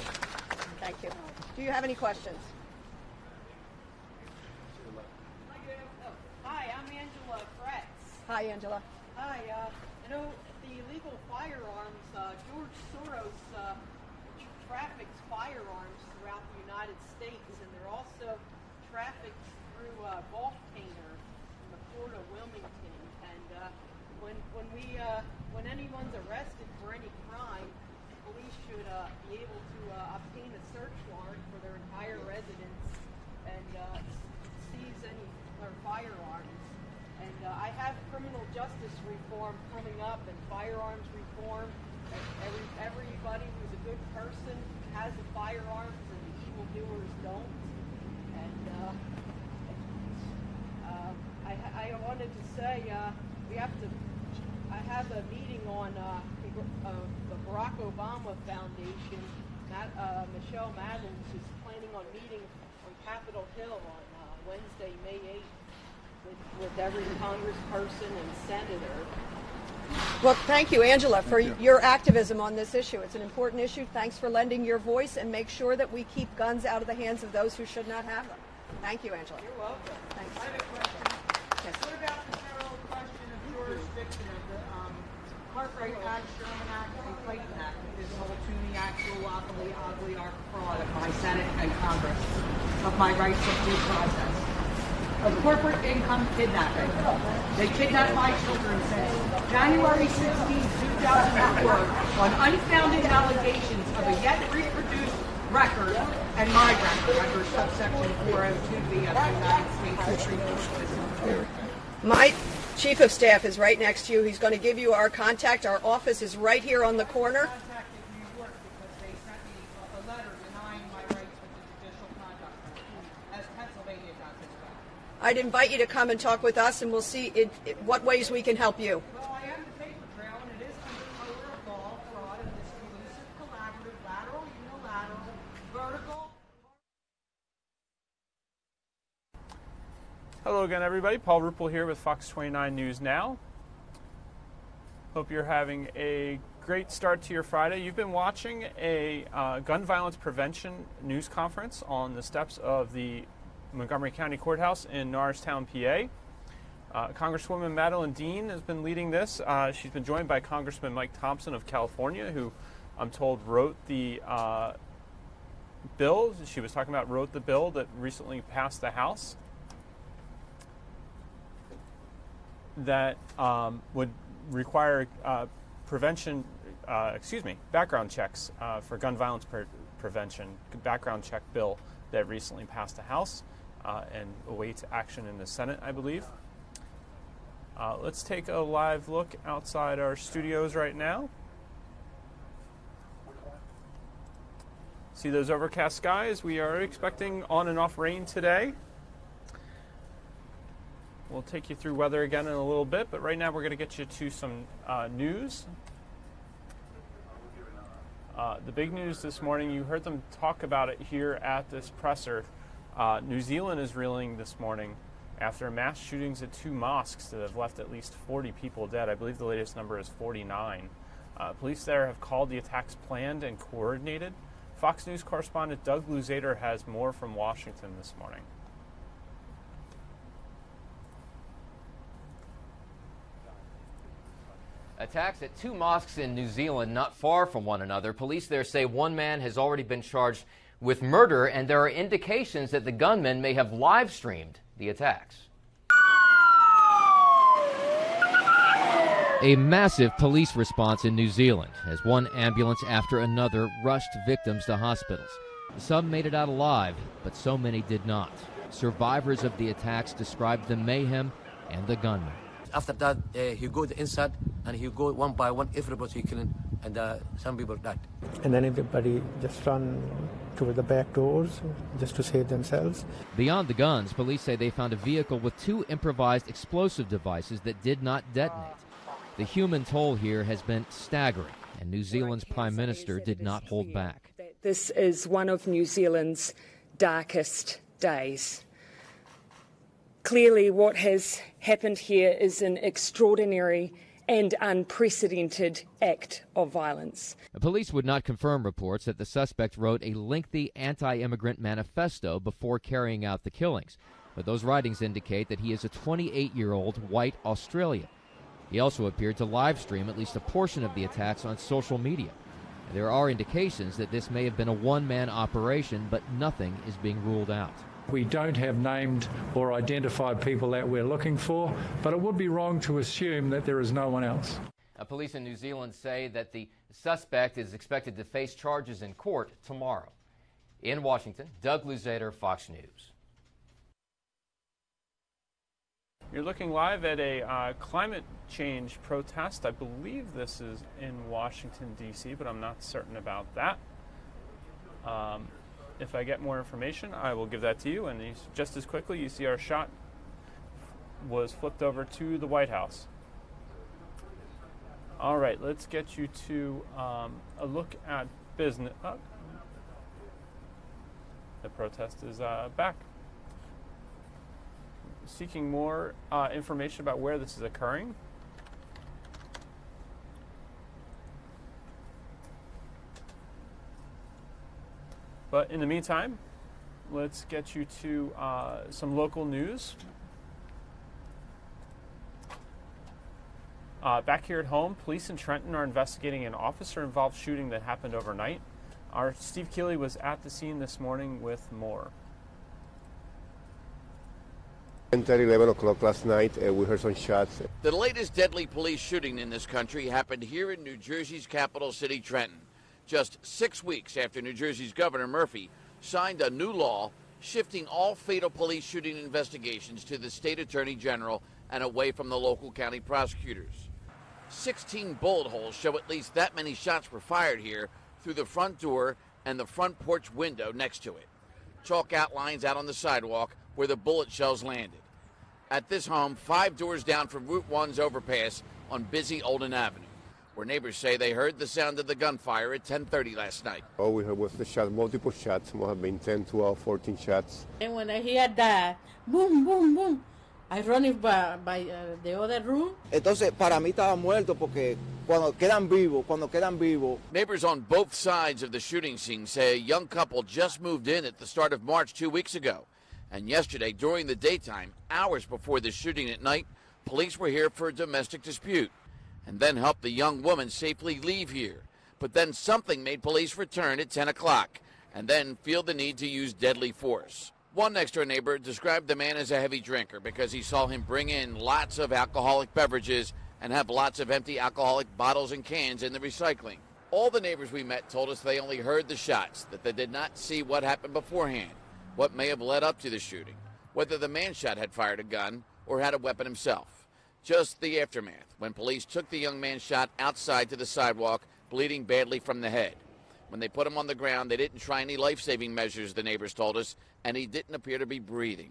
Thank you. Do you have any questions? Hi, I'm Angela Fretz. Hi, Angela. Hi. Uh, you know, the illegal firearms, uh, George Soros uh, traffics firearms throughout the United States, and they're also trafficked through uh, Gulf Container in the port of Wilmington. And uh, when when we uh, when anyone's arrested for any crime, police should uh, be able to uh, obtain a search warrant for their entire residence and uh, seize any their firearms. And uh, I have criminal justice reform coming up and firearms reform. Every, everybody who's a good person has a firearms and the evildoers don't. And uh, uh, I, I wanted to say uh, we have to. I have a meeting on uh, uh, the Barack Obama Foundation. Matt, uh, Michelle Madlins is planning on meeting on Capitol Hill on uh, Wednesday, May 8th, with, with every congressperson and senator. Well, thank you, Angela, for you. your activism on this issue. It's an important issue. Thanks for lending your voice and make sure that we keep guns out of the hands of those who should not have them. Thank you, Angela. You're welcome. Thanks. I have a question. Yes. What about the federal question of jurisdiction of the um, Cartwright Act, Sherman Act, and Clayton Act? This whole Toomey Act, duopoly, ugly art fraud of my Senate and Congress, of my rights of due process, of corporate income kidnapping. They kidnapped my children since January 16, 2004, on unfounded allegations of a yet reproduced record and my record under subsection 402B of the United States Supreme Court. My chief of staff is right next to you. He's going to give you our contact. Our office is right here on the corner. I'd invite you to come and talk with us, and we'll see it, it- what ways we can help you. Well, I am the paper trail, and it is under color of law, fraud, and this collusive, collaborative, lateral, unilateral, vertical. Hello again, everybody. Paul Ruppel here with Fox 29 News Now. Hope you're having a great start to your Friday. You've been watching a uh, gun violence prevention news conference on the steps of the Montgomery County Courthouse in Norristown, PA. Uh, Congresswoman Madeleine Dean has been leading this. Uh, she's been joined by Congressman Mike Thompson of California, who I'm told wrote the uh, bill. She was talking about wrote the bill that recently passed the House. That um, would require uh, prevention, uh, excuse me, background checks uh, for gun violence pre- prevention, background check bill that recently passed the House uh, and awaits action in the Senate, I believe. Uh, let's take a live look outside our studios right now. See those overcast skies? We are expecting on and off rain today. We'll take you through weather again in a little bit, but right now we're going to get you to some uh, news. Uh, the big news this morning, you heard them talk about it here at this presser. Uh, New Zealand is reeling this morning after mass shootings at two mosques that have left at least 40 people dead. I believe the latest number is 49. Uh, police there have called the attacks planned and coordinated. Fox News correspondent Doug Luzader has more from Washington this morning. Attacks at two mosques in New Zealand, not far from one another. Police there say one man has already been charged with murder, and there are indications that the gunman may have live streamed the attacks. A massive police response in New Zealand as one ambulance after another rushed victims to hospitals. Some made it out alive, but so many did not. Survivors of the attacks described the mayhem and the gunman. After that, uh, he go the inside and he go one by one, everybody killing and uh, some people died. And then everybody just run to the back doors just to save themselves. Beyond the guns, police say they found a vehicle with two improvised explosive devices that did not detonate. The human toll here has been staggering, and New Zealand's Prime Minister did not hold back. This is one of New Zealand's darkest days. Clearly, what has happened here is an extraordinary and unprecedented act of violence. Police would not confirm reports that the suspect wrote a lengthy anti immigrant manifesto before carrying out the killings, but those writings indicate that he is a 28 year old white Australian. He also appeared to live stream at least a portion of the attacks on social media. There are indications that this may have been a one man operation, but nothing is being ruled out. We don't have named or identified people that we're looking for, but it would be wrong to assume that there is no one else. Uh, police in New Zealand say that the suspect is expected to face charges in court tomorrow. In Washington, Doug Luzader, Fox News. You're looking live at a uh, climate change protest. I believe this is in Washington, D.C., but I'm not certain about that. Um, if I get more information, I will give that to you. And just as quickly, you see our shot was flipped over to the White House. All right, let's get you to um, a look at business. Oh. The protest is uh, back. Seeking more uh, information about where this is occurring. But in the meantime, let's get you to uh, some local news. Uh, back here at home, police in Trenton are investigating an officer involved shooting that happened overnight. Our Steve Keeley was at the scene this morning with more. 10 11 o'clock last night, uh, we heard some shots. The latest deadly police shooting in this country happened here in New Jersey's capital city, Trenton just six weeks after New Jersey's Governor Murphy signed a new law shifting all fatal police shooting investigations to the state attorney general and away from the local county prosecutors. 16 bullet holes show at least that many shots were fired here through the front door and the front porch window next to it. Chalk outlines out on the sidewalk where the bullet shells landed. At this home, five doors down from Route 1's overpass on busy Olden Avenue where neighbors say they heard the sound of the gunfire at 10:30 last night. All we heard was the shot, multiple shots, must have been 10, 12, 14 shots. And when I hear that, boom, boom, boom, I run by, by uh, the other room. Entonces, para mí estaba muerto porque cuando quedan vivos, cuando quedan vivos. Neighbors on both sides of the shooting scene say a young couple just moved in at the start of March two weeks ago. And yesterday, during the daytime, hours before the shooting at night, police were here for a domestic dispute and then helped the young woman safely leave here. But then something made police return at 10 o'clock and then feel the need to use deadly force. One next door neighbor described the man as a heavy drinker because he saw him bring in lots of alcoholic beverages and have lots of empty alcoholic bottles and cans in the recycling. All the neighbors we met told us they only heard the shots, that they did not see what happened beforehand, what may have led up to the shooting, whether the man shot had fired a gun or had a weapon himself. Just the aftermath when police took the young man shot outside to the sidewalk, bleeding badly from the head. When they put him on the ground, they didn't try any life saving measures, the neighbors told us, and he didn't appear to be breathing.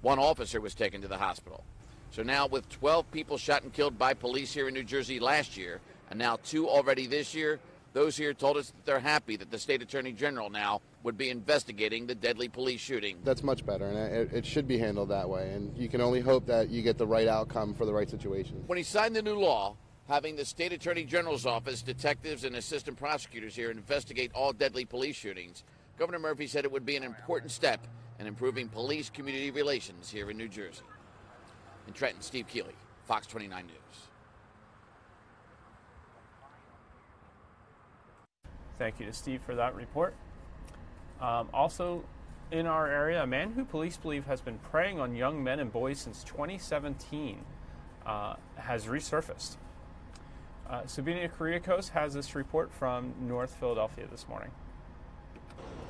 One officer was taken to the hospital. So now, with 12 people shot and killed by police here in New Jersey last year, and now two already this year, those here told us that they're happy that the state attorney general now would be investigating the deadly police shooting. That's much better, and it, it, should be handled that way. And you can only hope that you get the right outcome for the right situation. When he signed the new law, having the state attorney general's office, detectives, and assistant prosecutors here investigate all deadly police shootings, Governor Murphy said it would be an important step in improving police community relations here in New Jersey. In Trenton, Steve Keeley, Fox 29 News. Thank you to Steve for that report. Um, also, in our area, a man who police believe has been preying on young men and boys since 2017 uh, has resurfaced. Uh, Sabina Kuriakose has this report from North Philadelphia this morning.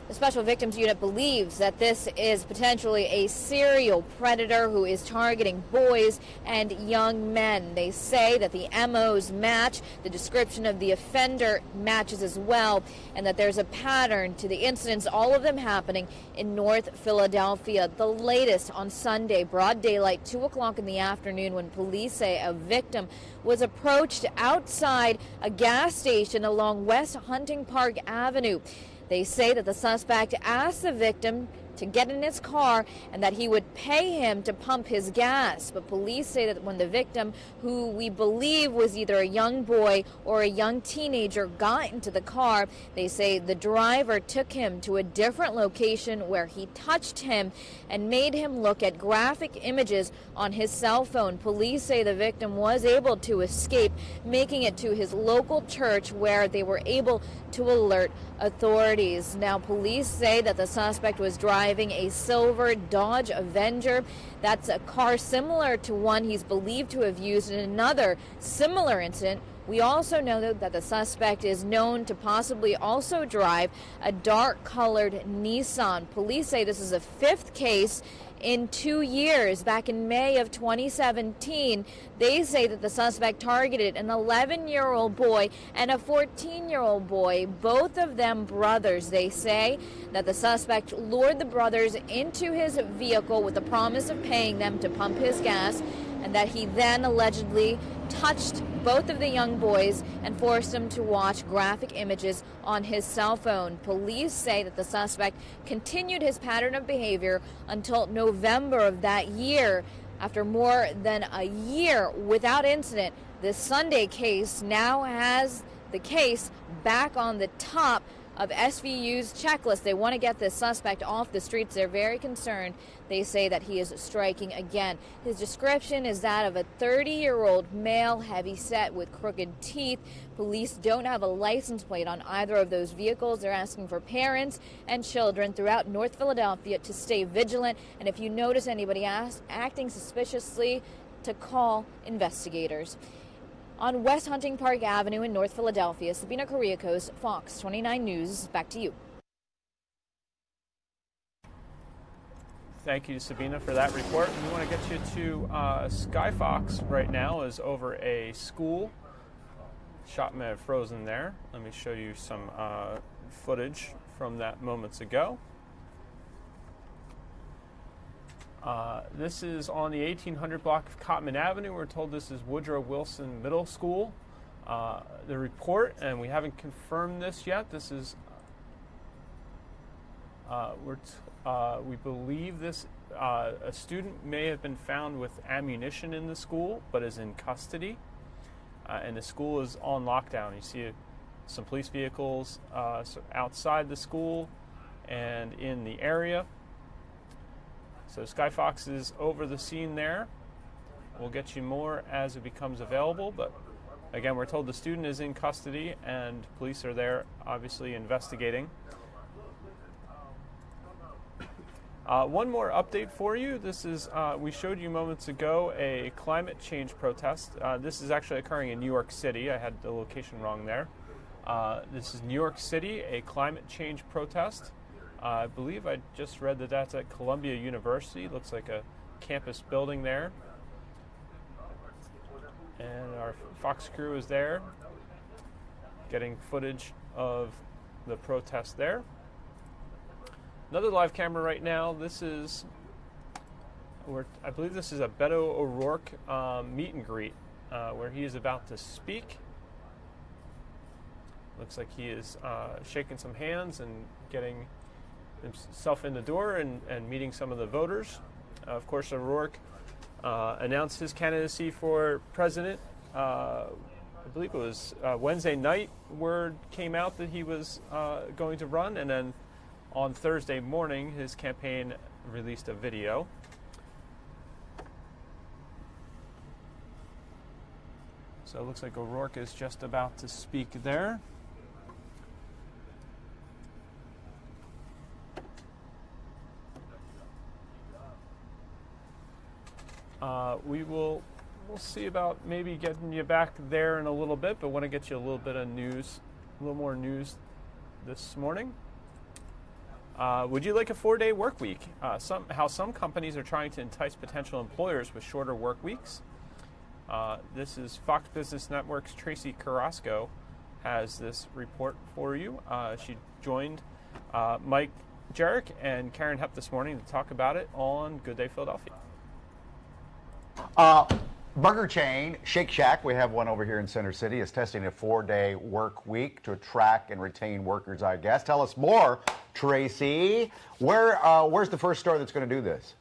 The Special Victims Unit believes that this is potentially a serial predator who is targeting boys and young men. They say that the MOs match, the description of the offender matches as well, and that there's a pattern to the incidents, all of them happening in North Philadelphia. The latest on Sunday, broad daylight, 2 o'clock in the afternoon, when police say a victim was approached outside a gas station along West Hunting Park Avenue. They say that the suspect asked the victim to get in his car and that he would pay him to pump his gas. But police say that when the victim, who we believe was either a young boy or a young teenager, got into the car, they say the driver took him to a different location where he touched him and made him look at graphic images on his cell phone. Police say the victim was able to escape, making it to his local church where they were able to alert authorities. Now, police say that the suspect was driving a silver Dodge Avenger. That's a car similar to one he's believed to have used in another similar incident. We also know that the suspect is known to possibly also drive a dark colored Nissan. Police say this is a fifth case in two years. Back in May of 2017, they say that the suspect targeted an 11 year old boy and a 14 year old boy, both of them brothers. They say that the suspect lured the brothers into his vehicle with the promise of paying them to pump his gas, and that he then allegedly touched both of the young boys and forced them to watch graphic images on his cell phone. Police say that the suspect continued his pattern of behavior until November of that year. After more than a year without incident, this Sunday case now has the case back on the top of SVU's checklist. They want to get this suspect off the streets. They're very concerned. They say that he is striking again. His description is that of a 30 year old male, heavy set with crooked teeth. Police don't have a license plate on either of those vehicles. They're asking for parents and children throughout North Philadelphia to stay vigilant. And if you notice anybody acting suspiciously, to call investigators on West Hunting Park Avenue in North Philadelphia. Sabina Kuriakose, Fox 29 News. Back to you. Thank you, Sabina, for that report. We want to get you to uh, Skyfox right now is over a school. Shot may have frozen there. Let me show you some uh, footage from that moments ago. Uh, this is on the 1800 block of Cottman Avenue. We're told this is Woodrow Wilson Middle School. Uh, the report, and we haven't confirmed this yet. This is uh, uh, we believe this uh, a student may have been found with ammunition in the school, but is in custody, and the school is on lockdown. You see some police vehicles outside the school and in the area. So Skyfox is over the scene there. We'll get you more as it becomes available, but again, we're told the student is in custody and police are there, obviously investigating. Uh, one more update for you. This is, uh, we showed you moments ago a climate change protest. Uh, this is actually occurring in New York City. I had the location wrong there. Uh, this is New York City, a climate change protest. I believe I just read that that's at Columbia University. Looks like a campus building there. And our Fox crew is there getting footage of the protest there. Another live camera right now. This is, I believe this is a Beto O'Rourke um, meet and greet uh, where he is about to speak. Looks like he is uh, shaking some hands and getting himself in the door and, and meeting some of the voters. Uh, of course, O'Rourke uh, announced his candidacy for president. Uh, I believe it was uh, Wednesday night. Word came out that he was uh, going to run, and then on Thursday morning, his campaign released a video. So it looks like O'Rourke is just about to speak there. Uh, we will we'll see about maybe getting you back there in a little bit, but want to get you a little bit of news, a little more news this morning. Uh, would you like a four day work week? Uh, some, how some companies are trying to entice potential employers with shorter work weeks. Uh, this is Fox Business Network's Tracee Carrasco has this report for you. Uh, she joined uh, Mike Jerrick and Karen Hepp this morning to talk about it on Good Day Philadelphia. Uh, burger chain Shake Shack, we have one over here in Center City, is testing a four-day work week to attract and retain workers. I guess. Tell us more, Tracee. Where uh, where's the first store that's going to do this?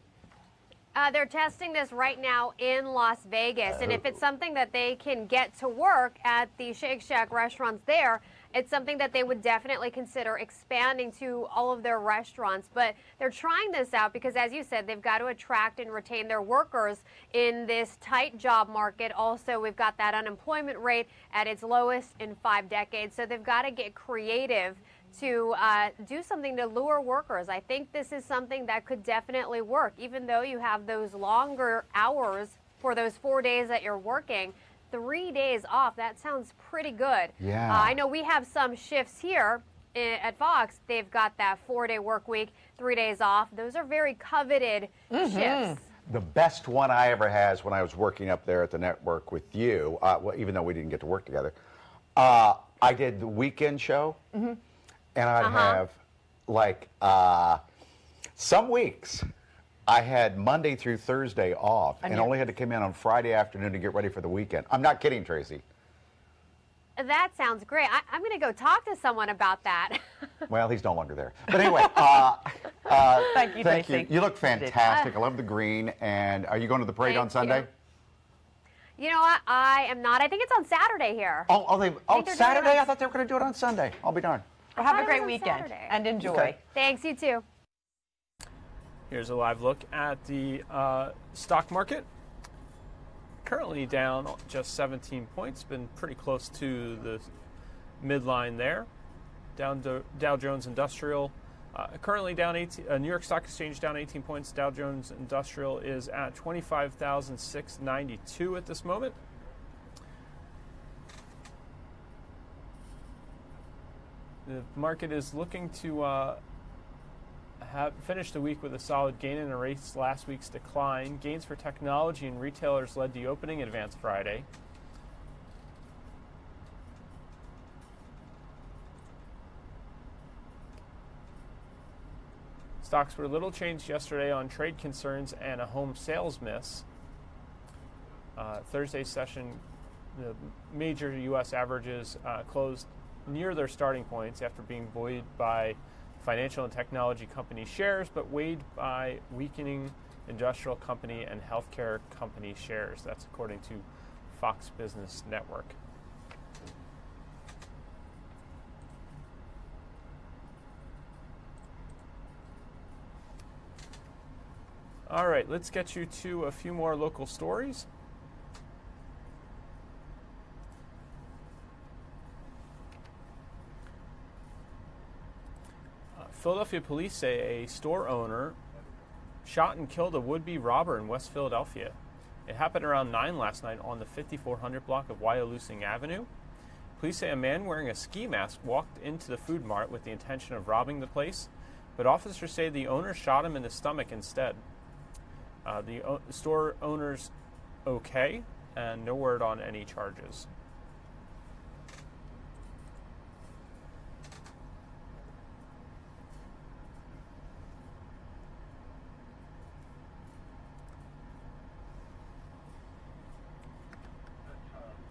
Uh, they're testing this right now in Las Vegas, and if it's something that they can get to work at the Shake Shack restaurants there, it's something that they would definitely consider expanding to all of their restaurants. But they're trying this out because, as you said, they've got to attract and retain their workers in this tight job market. Also, we've got that unemployment rate at its lowest in five decades, so they've got to get creative to uh, do something to lure workers. I think this is something that could definitely work, even though you have those longer hours for those four days that you're working. Three days off, that sounds pretty good. Yeah. Uh, I know we have some shifts here at Fox. They've got that four day work week, three days off. Those are very coveted shifts. The best one I ever has when I was working up there at the network with you, uh, well, even though we didn't get to work together, uh, I did the weekend show, Mm-hmm. and I'd Uh-huh. have like uh, some weeks. I had Monday through Thursday off, And and you- only had to come in on Friday afternoon to get ready for the weekend. I'm not kidding, Tracee. That sounds great. I, I'm going to go talk to someone about that. Well, he's no longer there. But anyway, uh, uh, Thank you, thank Tracee. you. You look fantastic. I love the green. And are you going to the parade Thank on Sunday? you know what? I am not. I think it's on Saturday here. Oh, oh, they, oh think they're doing it Saturday? I thought they were going to do it on Sunday. I'll be darned. Well, have a great weekend and enjoy. Okay. Thanks, you too. Here's a live look at the uh, stock market. Currently down just 17 points, been pretty close to the midline there. Down Dow, Dow Jones Industrial uh, currently down 18. Uh, New York Stock Exchange down 18 points. Dow Jones Industrial is at 25,692 at this moment. The market is looking to uh, have finished the week with a solid gain and erased last week's decline. Gains for technology and retailers led the opening advance Friday. Stocks were little changed yesterday on trade concerns and a home sales miss. Uh, Thursday's session, the major U.S. averages uh, closed near their starting points after being buoyed by financial and technology company shares, but weighed by weakening industrial company and healthcare company shares. That's according to Fox Business Network. All right, let's get you to a few more local stories. Philadelphia police say a store owner shot and killed a would-be robber in West Philadelphia. It happened around 9 last night on the 5400 block of Wyalusing Avenue. Police say a man wearing a ski mask walked into the food mart with the intention of robbing the place, but officers say the owner shot him in the stomach instead. Uh, the o- store owner's okay, and no word on any charges.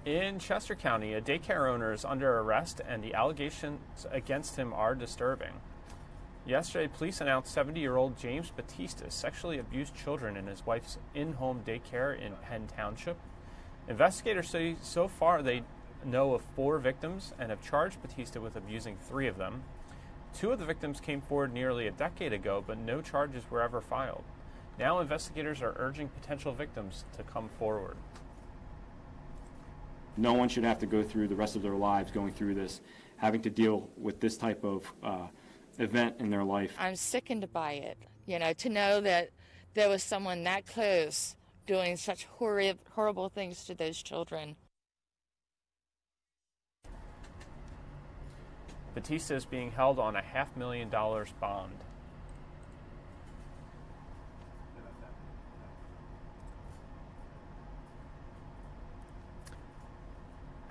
In Chester County, a daycare owner is under arrest, and the allegations against him are disturbing. Yesterday, police announced 70 year old James Batista sexually abused children in his wife's in home daycare in Penn Township. Investigators say so far they know of four victims and have charged Batista with abusing three of them. Two of the victims came forward nearly a decade ago, but no charges were ever filed. Now, investigators are urging potential victims to come forward. No one should have to go through the rest of their lives going through this, having to deal with this type of uh, event in their life. I'm sickened by it. You know, to know that there was someone that close doing such horrid, horrible things to those children. Batista is being held on a half million dollars bond.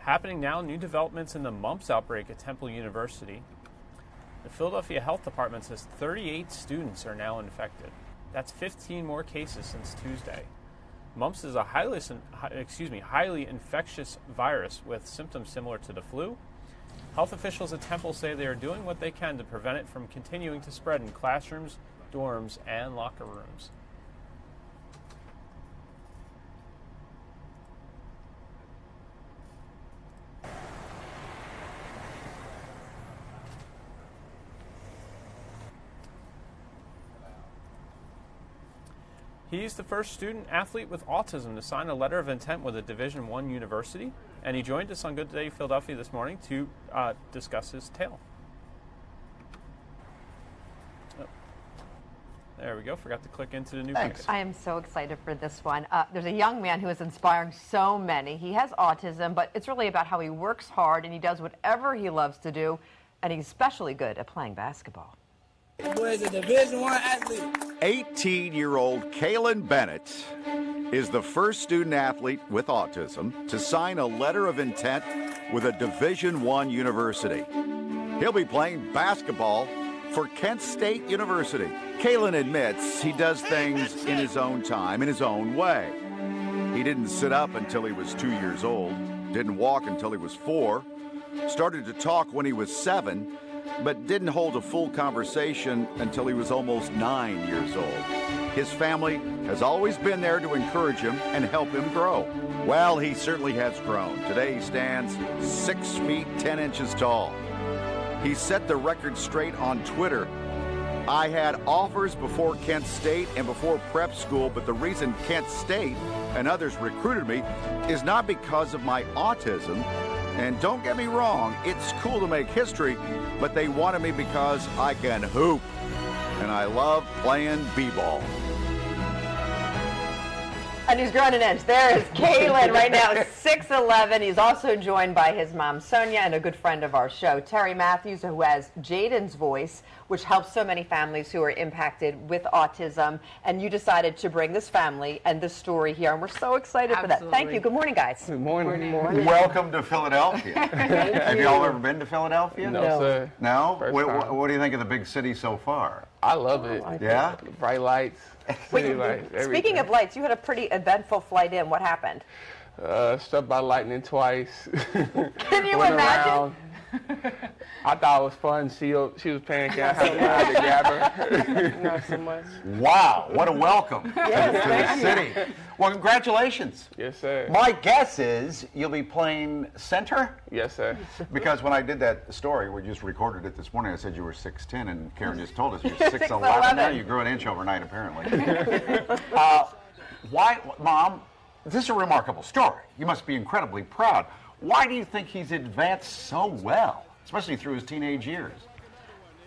Happening now, new developments in the mumps outbreak at Temple University. The Philadelphia Health Department says 38 students are now infected. That's 15 more cases since Tuesday. Mumps is a highly, excuse me, highly infectious virus with symptoms similar to the flu. Health officials at Temple say they are doing what they can to prevent it from continuing to spread in classrooms, dorms, and locker rooms. He's the first student athlete with autism to sign a letter of intent with a Division One university, and he joined us on Good Day Philadelphia this morning to uh, discuss his tale. Oh. There we go. Forgot to click into the new. Thanks. I am so excited for this one. Uh, there's a young man who is inspiring so many. He has autism, but it's really about how he works hard and he does whatever he loves to do, and he's especially good at playing basketball. Boy a Division One athlete. 18-year-old Kalin Bennett is the first student athlete with autism to sign a letter of intent with a Division One university. He'll be playing basketball for Kent State University. Kalin admits he does things in his own time, in his own way. He didn't sit up until he was two years old, didn't walk until he was four, started to talk when he was seven, but didn't hold a full conversation until he was almost nine years old. His family has always been there to encourage him and help him grow. Well, he certainly has grown. Today he stands six feet ten inches tall. He set the record straight on Twitter. I had offers before Kent State and before prep school, but the reason Kent State and others recruited me is not because of my autism, and don't get me wrong, it's cool to make history, but they wanted me because I can hoop. And I love playing b-ball. And he's growing an inch. There is Kalin right now, 6'11". He's also joined by his mom, Sonia, and a good friend of our show, Terry Matthews, who has Jaden's voice, which helps so many families who are impacted with autism. And you decided to bring this family and this story here, and we're so excited Absolutely. for that. Thank you. Good morning, guys. Good morning. Good morning. Welcome to Philadelphia. Have you all ever been to Philadelphia? No, No. sir. No? First What, time. what, what do you think of the big city so far? I love it. Yeah? Bright lights, city lights, Speaking everything. of lights, you had a pretty eventful flight in. What happened? Uh, struck by lightning twice. Can you Went imagine? around. I thought it was fun. She, she was panicking. I had to run to grab her. Not so much. Wow, what a welcome Yes, to the city. Well, congratulations. Yes, sir. My guess is you'll be playing center? Yes, sir. Because when I did that story, we just recorded it this morning, I said you were 6'10", and Karen just told us you're 6'11". 6'11". Now you grew an inch overnight, apparently. uh, why, Mom, this is a remarkable story. You must be incredibly proud. Why do you think he's advanced so well, especially through his teenage years?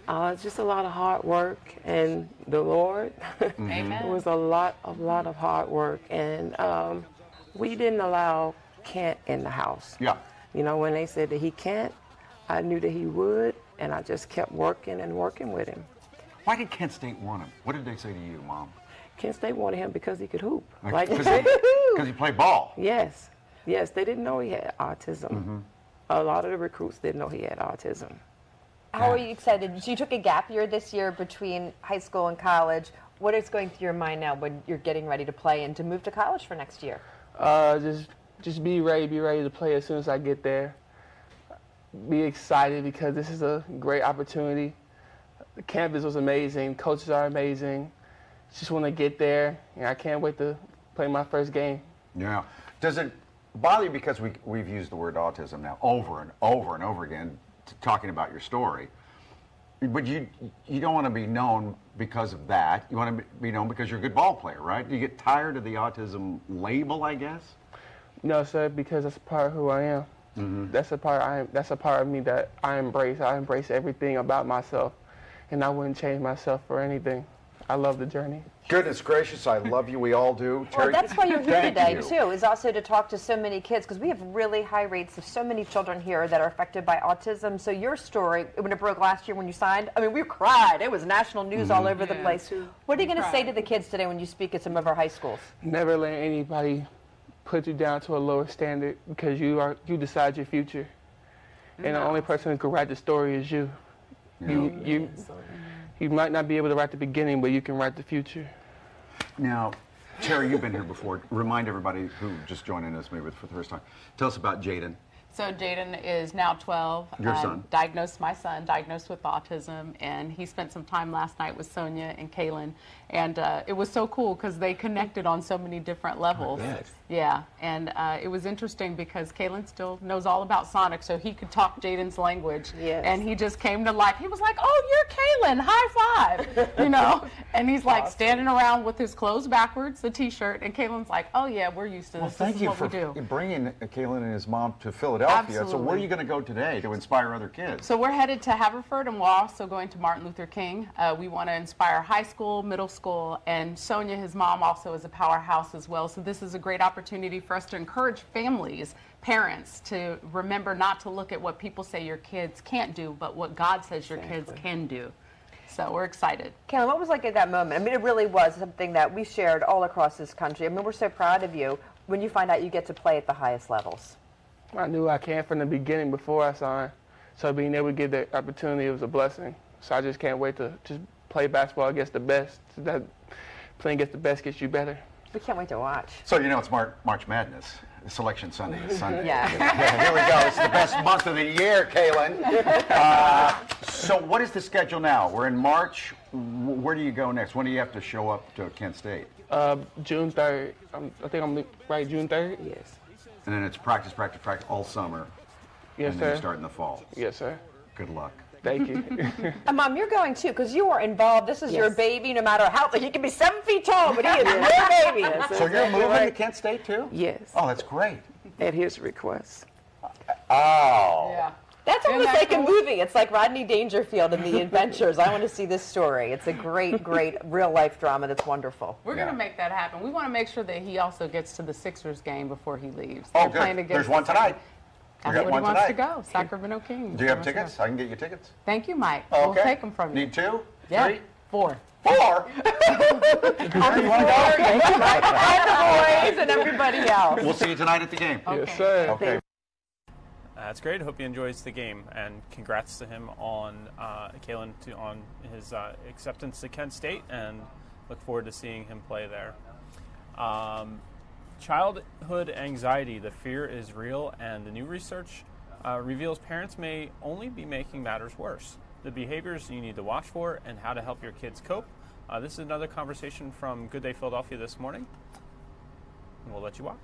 Uh, it's just a lot of hard work and the Lord. Amen. it was a lot, a lot of hard work, and um, we didn't allow Kent in the house. Yeah. You know, when they said that he can't, I knew that he would, and I just kept working and working with him. Why did Kent State want him? What did they say to you, Mom? Kent State wanted him because he could hoop. Like, 'cause he- 'cause he played ball. Yes, yes. They didn't know he had autism. Mhm. A lot of the recruits didn't know he had autism. How are you excited? So you took a gap year this year between high school and college. What is going through your mind now when you're getting ready to play and to move to college for next year? Uh, just just be ready, be ready to play as soon as I get there. Be excited because this is a great opportunity. The campus was amazing, coaches are amazing. Just want to get there, and I can't wait to play my first game. Yeah. Does it bother you because we, we've used the word autism now over and over and over again, talking about your story? But you you don't want to be known because of that. You want to be known because you're a good ball player, right? Do you get tired of the autism label, I guess? No, sir, because that's a part of who I am. Mm-hmm. That's a part I am. That's a part of me that I embrace. I embrace everything about myself, and I wouldn't change myself for anything. I love the journey. Goodness gracious, I love you. We all do. Well, Terry, that's why you're here thank today, you. too, is also to talk to so many kids because we have really high rates of so many children here that are affected by autism. So your story, when it broke last year when you signed, I mean, we cried. It was national news all Mhm. over the place. too. What are you going to say to the kids today when you speak at some of our high schools? Never let anybody put you down to a lower standard because you are you decide your future, and the only person who can write the story is you. You you you might not be able to write the beginning, but you can write the future. Now, Terry, you've been here before. Remind everybody who just joining us maybe for the first time. Tell us about Jaden. So Jaden is now 12. Your um, son. Diagnosed, my son, diagnosed with autism, and he spent some time last night with Sonia and Kalin, and uh, it was so cool because they connected on so many different levels. bet. Yeah, and uh, it was interesting because Kalin still knows all about Sonic, so he could talk Jaden's language, Yes. and he just came to life. He was like, "Oh, you're Kalin, high five," you know, and he's like standing around with his clothes backwards, the T-shirt, and Kalin's like, "Oh yeah, we're used to this. Well, this thank is you what for we do." bringing Kalin and his mom to Philadelphia. So where are you going to go today to inspire other kids? So we're headed to Haverford, and we're also going to Martin Luther King. Uh, we want to inspire high school, middle school, and Sonia, his mom, also is a powerhouse as well. So this is a great opportunity for us to encourage families, parents, to remember not to look at what people say your kids can't do, but what God says your kids can do. So we're excited. Kalin, what was like at that moment? I mean, it really was something that we shared all across this country. I mean, we're so proud of you when you find out you get to play at the highest levels. I knew I can from the beginning before I signed. So being able to get that opportunity was a blessing. So I just can't wait to just play basketball against the best. That playing against the best gets you better. We can't wait to watch. So you know it's Mar- March Madness. Selection Sunday is Sunday. Yeah. Here we go. It's the best month of the year, Kalin. Uh, so what is the schedule now? We're in March. Where do you go next? When do you have to show up to Kent State? Uh, June 3rd. I'm, I think I'm right, June 3rd? Yes. And then it's practice, practice, practice all summer. Yes, and then you start in the fall. Yes, sir. Good luck. Thank you. And Mom, you're going too because you are involved. This is your baby, no matter how. He can be seven feet tall, but he is your baby. So you're moving to Kent State too? Yes. Oh, that's great. At his request. Oh. Yeah. That's almost that like a movie. It's like Rodney Dangerfield and The Adventures. I want to see this story. It's a great, great real life drama that's wonderful. We're Yeah. going to make that happen. We want to make sure that he also gets to the Sixers game before he leaves. Oh, They're good. playing against There's one tonight. That's You got what one he wants to go. Sacramento Kings. Do you have He go. tickets? I can get you tickets. Thank you, Mike. Okay. We'll take them from you. Need two? Yeah. Three? Four. Four? And the boys and everybody else. We'll see you tonight at the game. Yes, sir. Okay. That's great. Hope he enjoys the game, and congrats to him on uh, Kalin to, on his uh, acceptance to Kent State, and look forward to seeing him play there. Um, childhood anxiety, the fear is real, and the new research uh, reveals parents may only be making matters worse. The behaviors you need to watch for, and how to help your kids cope. Uh, this is another conversation from Good Day Philadelphia this morning, and we'll let you watch.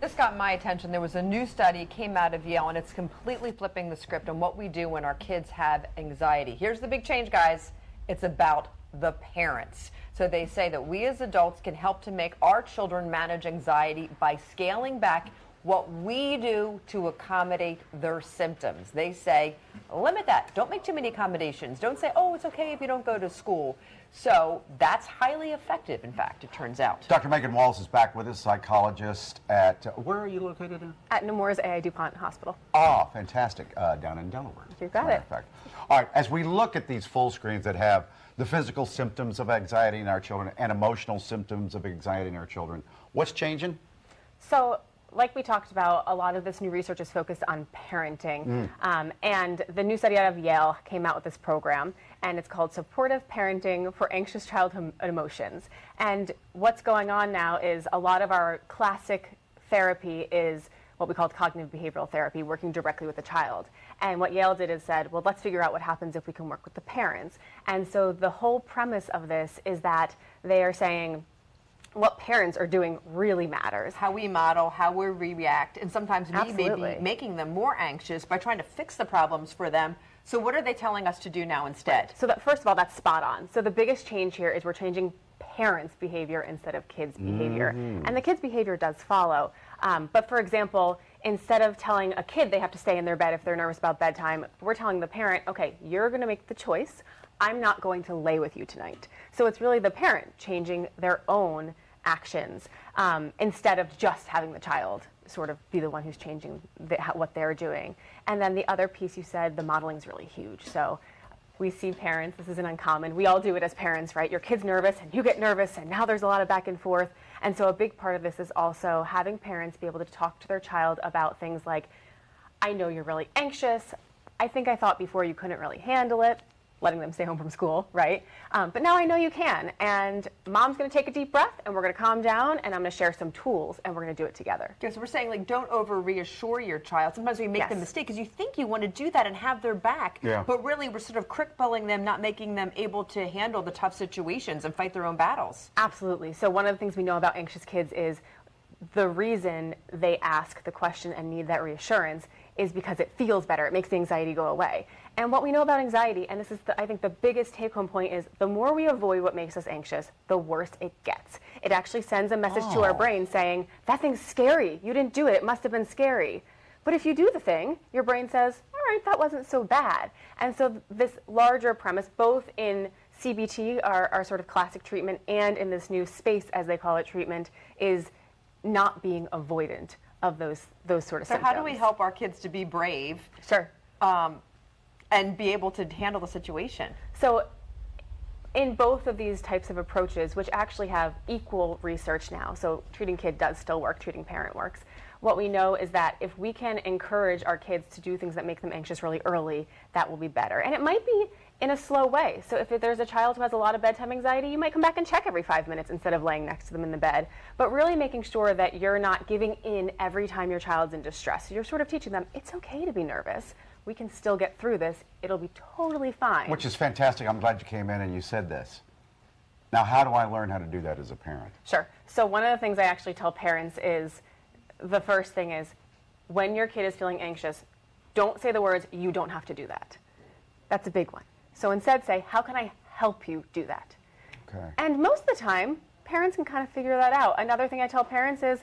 This got my attention. There was a new study came out of Yale, and it's completely flipping the script on what we do when our kids have anxiety. Here's the big change, guys. It's about the parents. So they say that we as adults can help to make our children manage anxiety by scaling back what we do to accommodate their symptoms. They say, limit that. Don't make too many accommodations. Don't say, oh, it's okay if you don't go to school. So that's highly effective, in fact, it turns out. Dr. Megan Walls is back with us, psychologist at, uh, where are you located in? At Nemours AI DuPont Hospital. Ah, fantastic, uh, down in Delaware. You as a got it. fact. All right, as we look at these full screens that have the physical symptoms of anxiety in our children and emotional symptoms of anxiety in our children, what's changing? So, like we talked about, a lot of this new research is focused on parenting. Mm. Um, and the new study out of Yale came out with this program, and it's called Supportive Parenting for Anxious Childhood Emotions. And what's going on now is a lot of our classic therapy is what we call cognitive behavioral therapy, working directly with the child. And what Yale did is said, well, let's figure out what happens if we can work with the parents. And so the whole premise of this is that they are saying, what parents are doing really matters. How we model, how we react, and sometimes we may Absolutely. be making them more anxious by trying to fix the problems for them. So, what are they telling us to do now instead? So that first of all, that's spot on. So the biggest change here is we're changing parents' behavior instead of kids' behavior, Mhm. and the kids' behavior does follow. Um, but for example, instead of telling a kid they have to stay in their bed if they're nervous about bedtime, we're telling the parent, okay, you're going to make the choice. I'm not going to lay with you tonight. So it's really the parent changing their own actions um, instead of just having the child sort of be the one who's changing the, what they're doing. And then the other piece you said, the modeling is really huge. So we see parents, this isn't uncommon, we all do it as parents, right? Your kid's nervous and you get nervous and now there's a lot of back and forth. And so a big part of this is also having parents be able to talk to their child about things like, I know you're really anxious. I think I thought before you couldn't really handle it letting them stay home from school, right? Um, but now I know you can. And mom's going to take a deep breath and we're going to calm down and I'm going to share some tools and we're going to do it together. Yeah, so we're saying like don't over reassure your child. Sometimes we make Yes. the mistake because you think you want to do that and have their back, Yeah. but really we're sort of crippling them, not making them able to handle the tough situations and fight their own battles. Absolutely. So one of the things we know about anxious kids is the reason they ask the question and need that reassurance is because it feels better. It makes the anxiety go away. And what we know about anxiety, and this is the, I think the biggest take home point is the more we avoid what makes us anxious, the worse it gets. It actually sends a message to our Oh. brain saying, that thing's scary. You didn't do it. It must have been scary. But if you do the thing, your brain says, all right, that wasn't so bad. And so this larger premise, both in CBT, our, our sort of classic treatment, and in this new space, as they call it, treatment, is not being avoidant of those those sort of So symptoms. how do we help our kids to be brave? Sure. Um, and be able to handle the situation. So, in both of these types of approaches, which actually have equal research now, so treating kid does still work, treating parent works. What we know is that if we can encourage our kids to do things that make them anxious really early, that will be better. And it might be in a slow way. So if there's a child who has a lot of bedtime anxiety, you might come back and check every five minutes instead of laying next to them in the bed. But really making sure that you're not giving in every time your child's in distress. You're sort of teaching them it's okay to be nervous. We can still get through this. It'll be totally fine. Which is fantastic. I'm glad you came in and you said this. Now, how do I learn how to do that as a parent? Sure. So one of the things I actually tell parents is the first thing is when your kid is feeling anxious, don't say the words, you don't have to do that. That's a big one. So instead say, how can I help you do that? Okay. And most of the time, parents can kind of figure that out. Another thing I tell parents is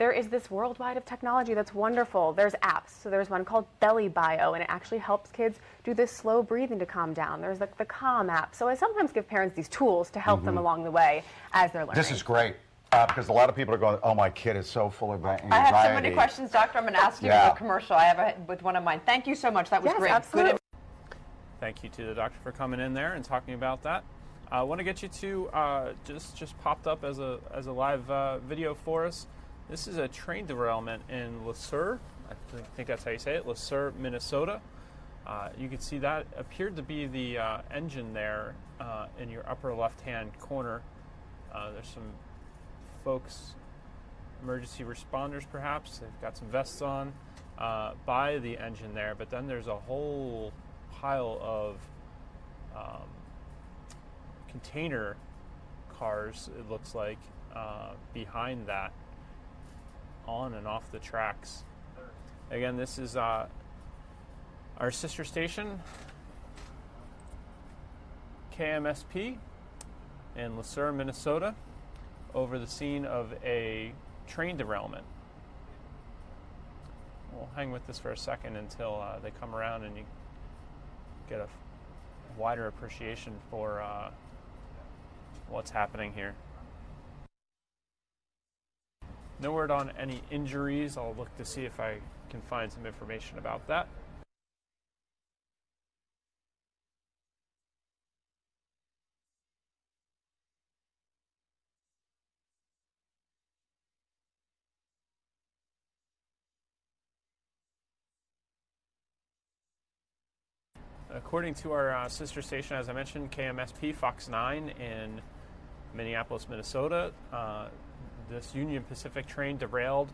there is this worldwide of technology that's wonderful. There's apps. So there's one called Belly Bio, and it actually helps kids do this slow breathing to calm down. There's like the Calm app. So I sometimes give parents these tools to help them Mhm. along the way as they're learning. This is great uh, because a lot of people are going, "Oh, my kid is so full of anxiety." I have so many questions, Doctor. I'm going to ask you Yeah. a commercial. I have a, with one of mine. Thank you so much. That was Yes, great. absolutely. Good Thank you to the doctor for coming in there and talking about that. I want to get you to uh, just just popped up as a as a live uh, video for us. This is a train derailment in Le Sueur. I think, that's how you say it, Le Sueur, Minnesota. Uh, you can see that appeared to be the uh, engine there uh, in your upper left-hand corner. Uh, there's some folks, emergency responders perhaps. They've got some vests on uh, by the engine there, but then there's a whole pile of um, container cars, it looks like, uh, behind that, on and off the tracks. Again, this is uh, our sister station, KMSP, in Le Sueur, Minnesota, over the scene of a train derailment. We'll hang with this for a second until uh, they come around and you get a wider appreciation for uh, what's happening here. No word on any injuries. I'll look to see if I can find some information about that. According to our uh, sister station, as I mentioned, KMSP Fox 9 in Minneapolis, Minnesota, uh, this Union Pacific train derailed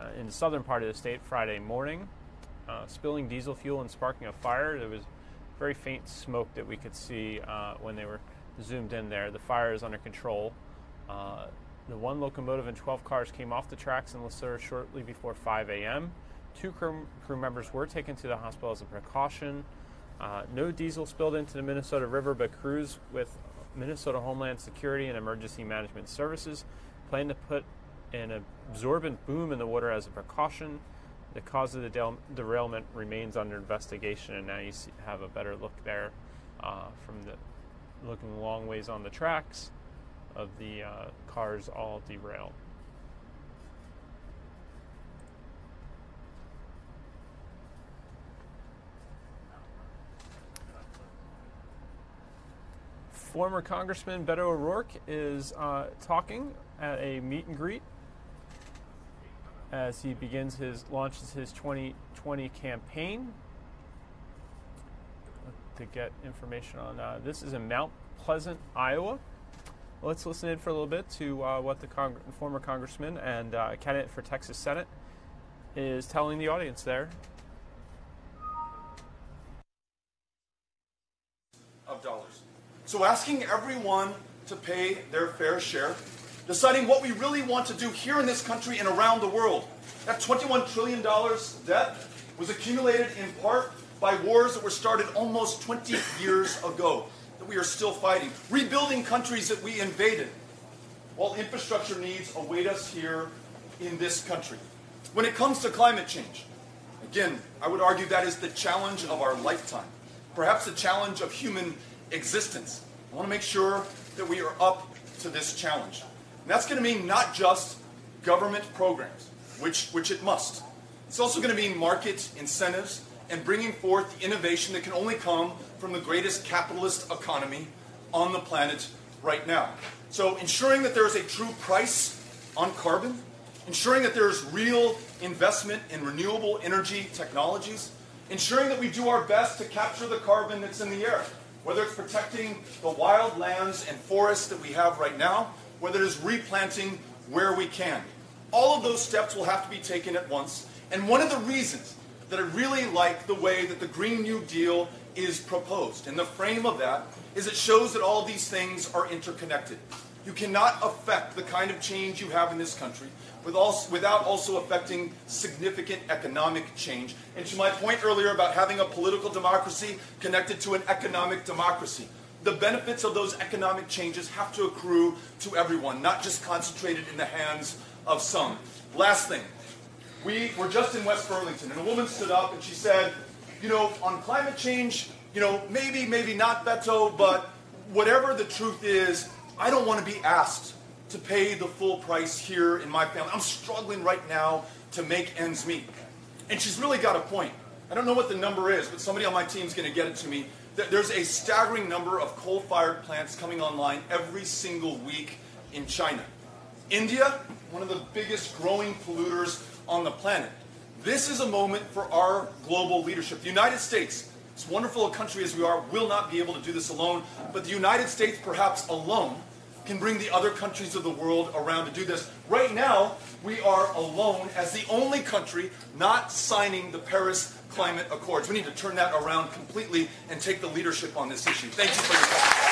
uh, in the southern part of the state Friday morning, uh, spilling diesel fuel and sparking a fire. There was very faint smoke that we could see uh, when they were zoomed in there. The fire is under control. Uh, the one locomotive and 12 cars came off the tracks in Le Sueur shortly before 5 a.m. Two crew, crew members were taken to the hospital as a precaution. Uh, no diesel spilled into the Minnesota River, but crews with Minnesota Homeland Security and Emergency Management Services plan to put an absorbent boom in the water as a precaution. The cause of the del- derailment remains under investigation, and now you see, have a better look there uh, from the looking long ways on the tracks of the uh, cars all derailed. Former Congressman Beto O'Rourke is uh, talking at a meet and greet as he begins his launches his 2020 campaign. To get information on uh, this is in Mount Pleasant, Iowa. Let's listen in for a little bit to uh, what the Cong- former congressman and uh, candidate for Texas Senate is telling the audience there. Of dollars. So asking everyone to pay their fair share, deciding what we really want to do here in this country and around the world. That $21 trillion debt was accumulated in part by wars that were started almost 20 years ago that we are still fighting, rebuilding countries that we invaded, while infrastructure needs await us here in this country. When it comes to climate change, again, I would argue that is the challenge of our lifetime, perhaps the challenge of human existence. I want to make sure that we are up to this challenge. And that's going to mean not just government programs, which, which it must. It's also going to mean market incentives and bringing forth innovation that can only come from the greatest capitalist economy on the planet right now. So ensuring that there is a true price on carbon, ensuring that there is real investment in renewable energy technologies, ensuring that we do our best to capture the carbon that's in the air, whether it's protecting the wild lands and forests that we have right now, whether it is replanting where we can. All of those steps will have to be taken at once. And one of the reasons that I really like the way that the Green New Deal is proposed. And the frame of that is it shows that all these things are interconnected. You cannot affect the kind of change you have in this country without also affecting significant economic change. And to my point earlier about having a political democracy connected to an economic democracy, the benefits of those economic changes have to accrue to everyone, not just concentrated in the hands of some. Last thing, we were just in West Burlington, and a woman stood up and she said, you know, on climate change, you know, maybe, maybe not Beto, but whatever the truth is, I don't want to be asked to pay the full price here in my family. I'm struggling right now to make ends meet. And she's really got a point. I don't know what the number is, but somebody on my team is going to get it to me. There's a staggering number of coal fired plants coming online every single week in China. India, one of the biggest growing polluters on the planet. This is a moment for our global leadership. The United States, as wonderful a country as we are, will not be able to do this alone, but the United States, perhaps alone, can bring the other countries of the world around to do this. Right now, we are alone as the only country not signing the Paris Climate Accords. We need to turn that around completely and take the leadership on this issue. Thank you for your time.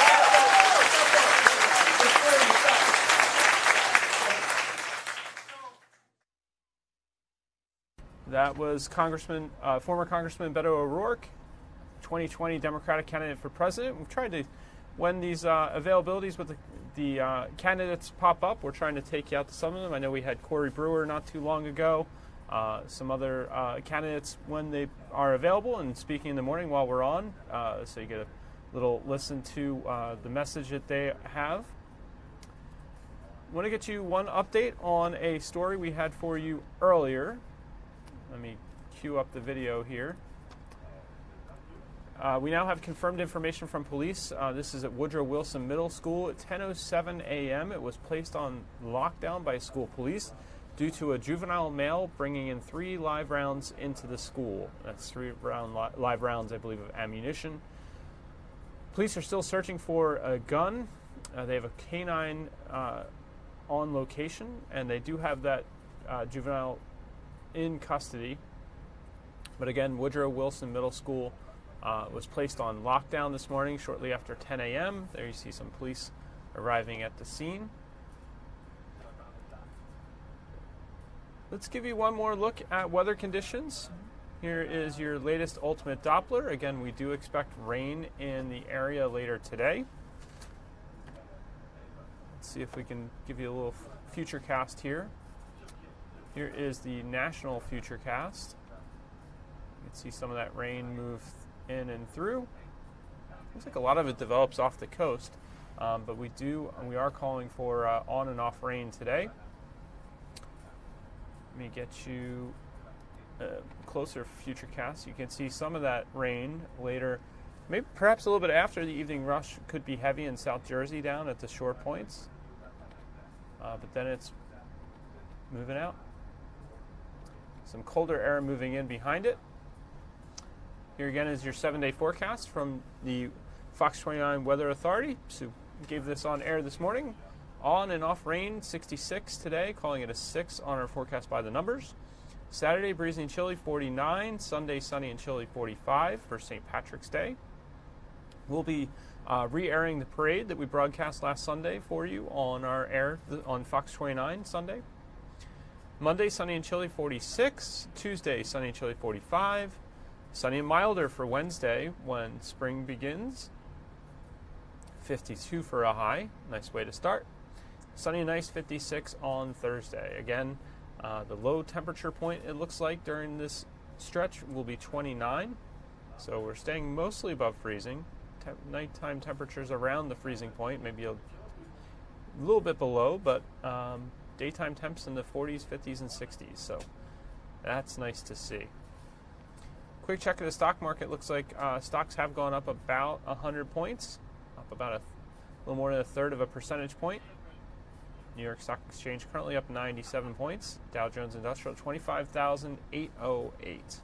That was Congressman, uh, former Congressman Beto O'Rourke, 2020 Democratic candidate for president. We've tried to, when these uh, availabilities with the, the uh, candidates pop up, we're trying to take you out to some of them. I know we had Corey Brewer not too long ago. Uh, some other uh, candidates when they are available and speaking in the morning while we're on, uh, so you get a little listen to the message that they have. I want to get you one update on a story we had for you earlier. Let me cue up the video here. Uh, we now have confirmed information from police. Uh, this is at Woodrow Wilson Middle School at 10:07 a.m. It was placed on lockdown by school police due to a juvenile male bringing in three live rounds into the school. That's three round li- live rounds, I believe, of ammunition. Police are still searching for a gun. Uh, they have a canine uh, on location, and they do have that uh, juvenile in custody. But again, Woodrow Wilson Middle School uh, was placed on lockdown this morning shortly after 10 a.m. There you see some police arriving at the scene. Let's give you one more look at weather conditions. Here is your latest ultimate Doppler. Again, we do expect rain in the area later today. Let's see if we can give you a little future cast here. Here is the national futurecast. You can see some of that rain move in and through. Looks like a lot of it develops off the coast, um, but we do we are calling for uh, on and off rain today. Let me get you a closer future cast. You can see some of that rain later Maybe perhaps a little bit after the evening rush could be heavy in South Jersey down at the shore points. Uh, but then it's moving out. Some colder air moving in behind it. Here again is your seven day forecast from the Fox 29 Weather Authority. So gave this on air this morning. On and off rain, 66 today, calling it a 6 on our forecast by the numbers. Saturday, breezy and chilly, 49. Sunday, sunny and chilly, 45 for St. Patrick's Day. We'll be uh, re-airing the parade that we broadcast last Sunday for you on our air on Fox 29 Sunday. Monday, sunny and chilly, 46. Tuesday, sunny and chilly, 45. Sunny and milder for Wednesday when spring begins. 52 for a high. Nice way to start. Sunny and nice, 56 on Thursday. Again, uh, the low temperature point it looks like during this stretch will be 29. So we're staying mostly above freezing. Nighttime temperatures around the freezing point, maybe a little bit below, but um, daytime temps in the 40s, 50s, and 60s. So that's nice to see. Quick check of the stock market looks like uh, stocks have gone up about 100 points, up about a little more than a third of a percentage point. New York Stock Exchange currently up 97 points. Dow Jones Industrial 25,808.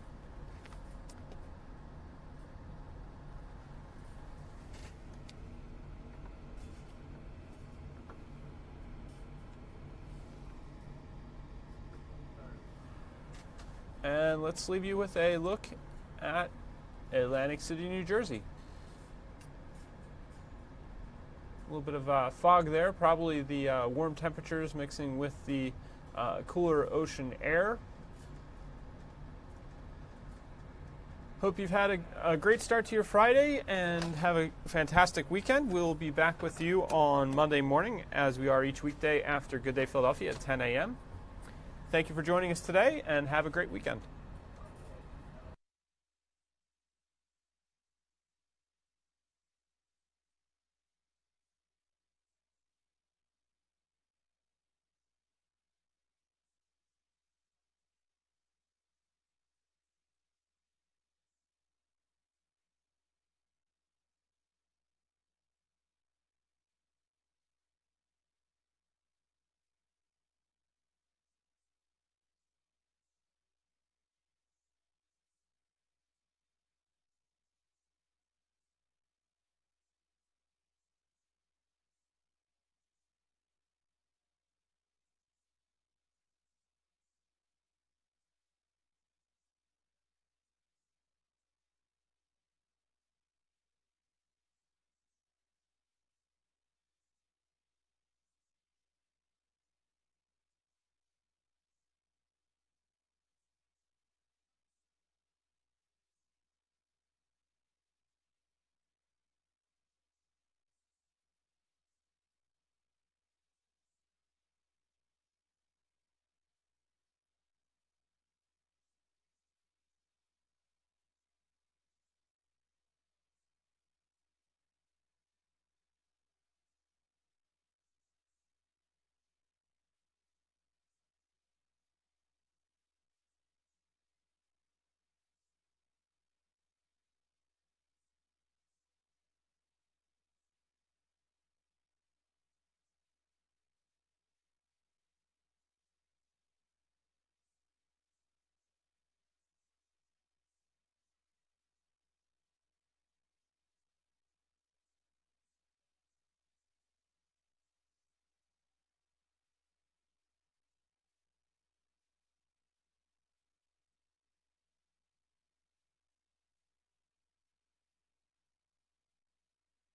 And let's leave you with a look at Atlantic City, New Jersey. A little bit of uh, fog there, probably the uh, warm temperatures mixing with the uh, cooler ocean air. Hope you've had a, a, great start to your Friday and have a fantastic weekend. We'll be back with you on Monday morning, as we are each weekday after Good Day Philadelphia at 10 a.m. Thank you for joining us today and have a great weekend.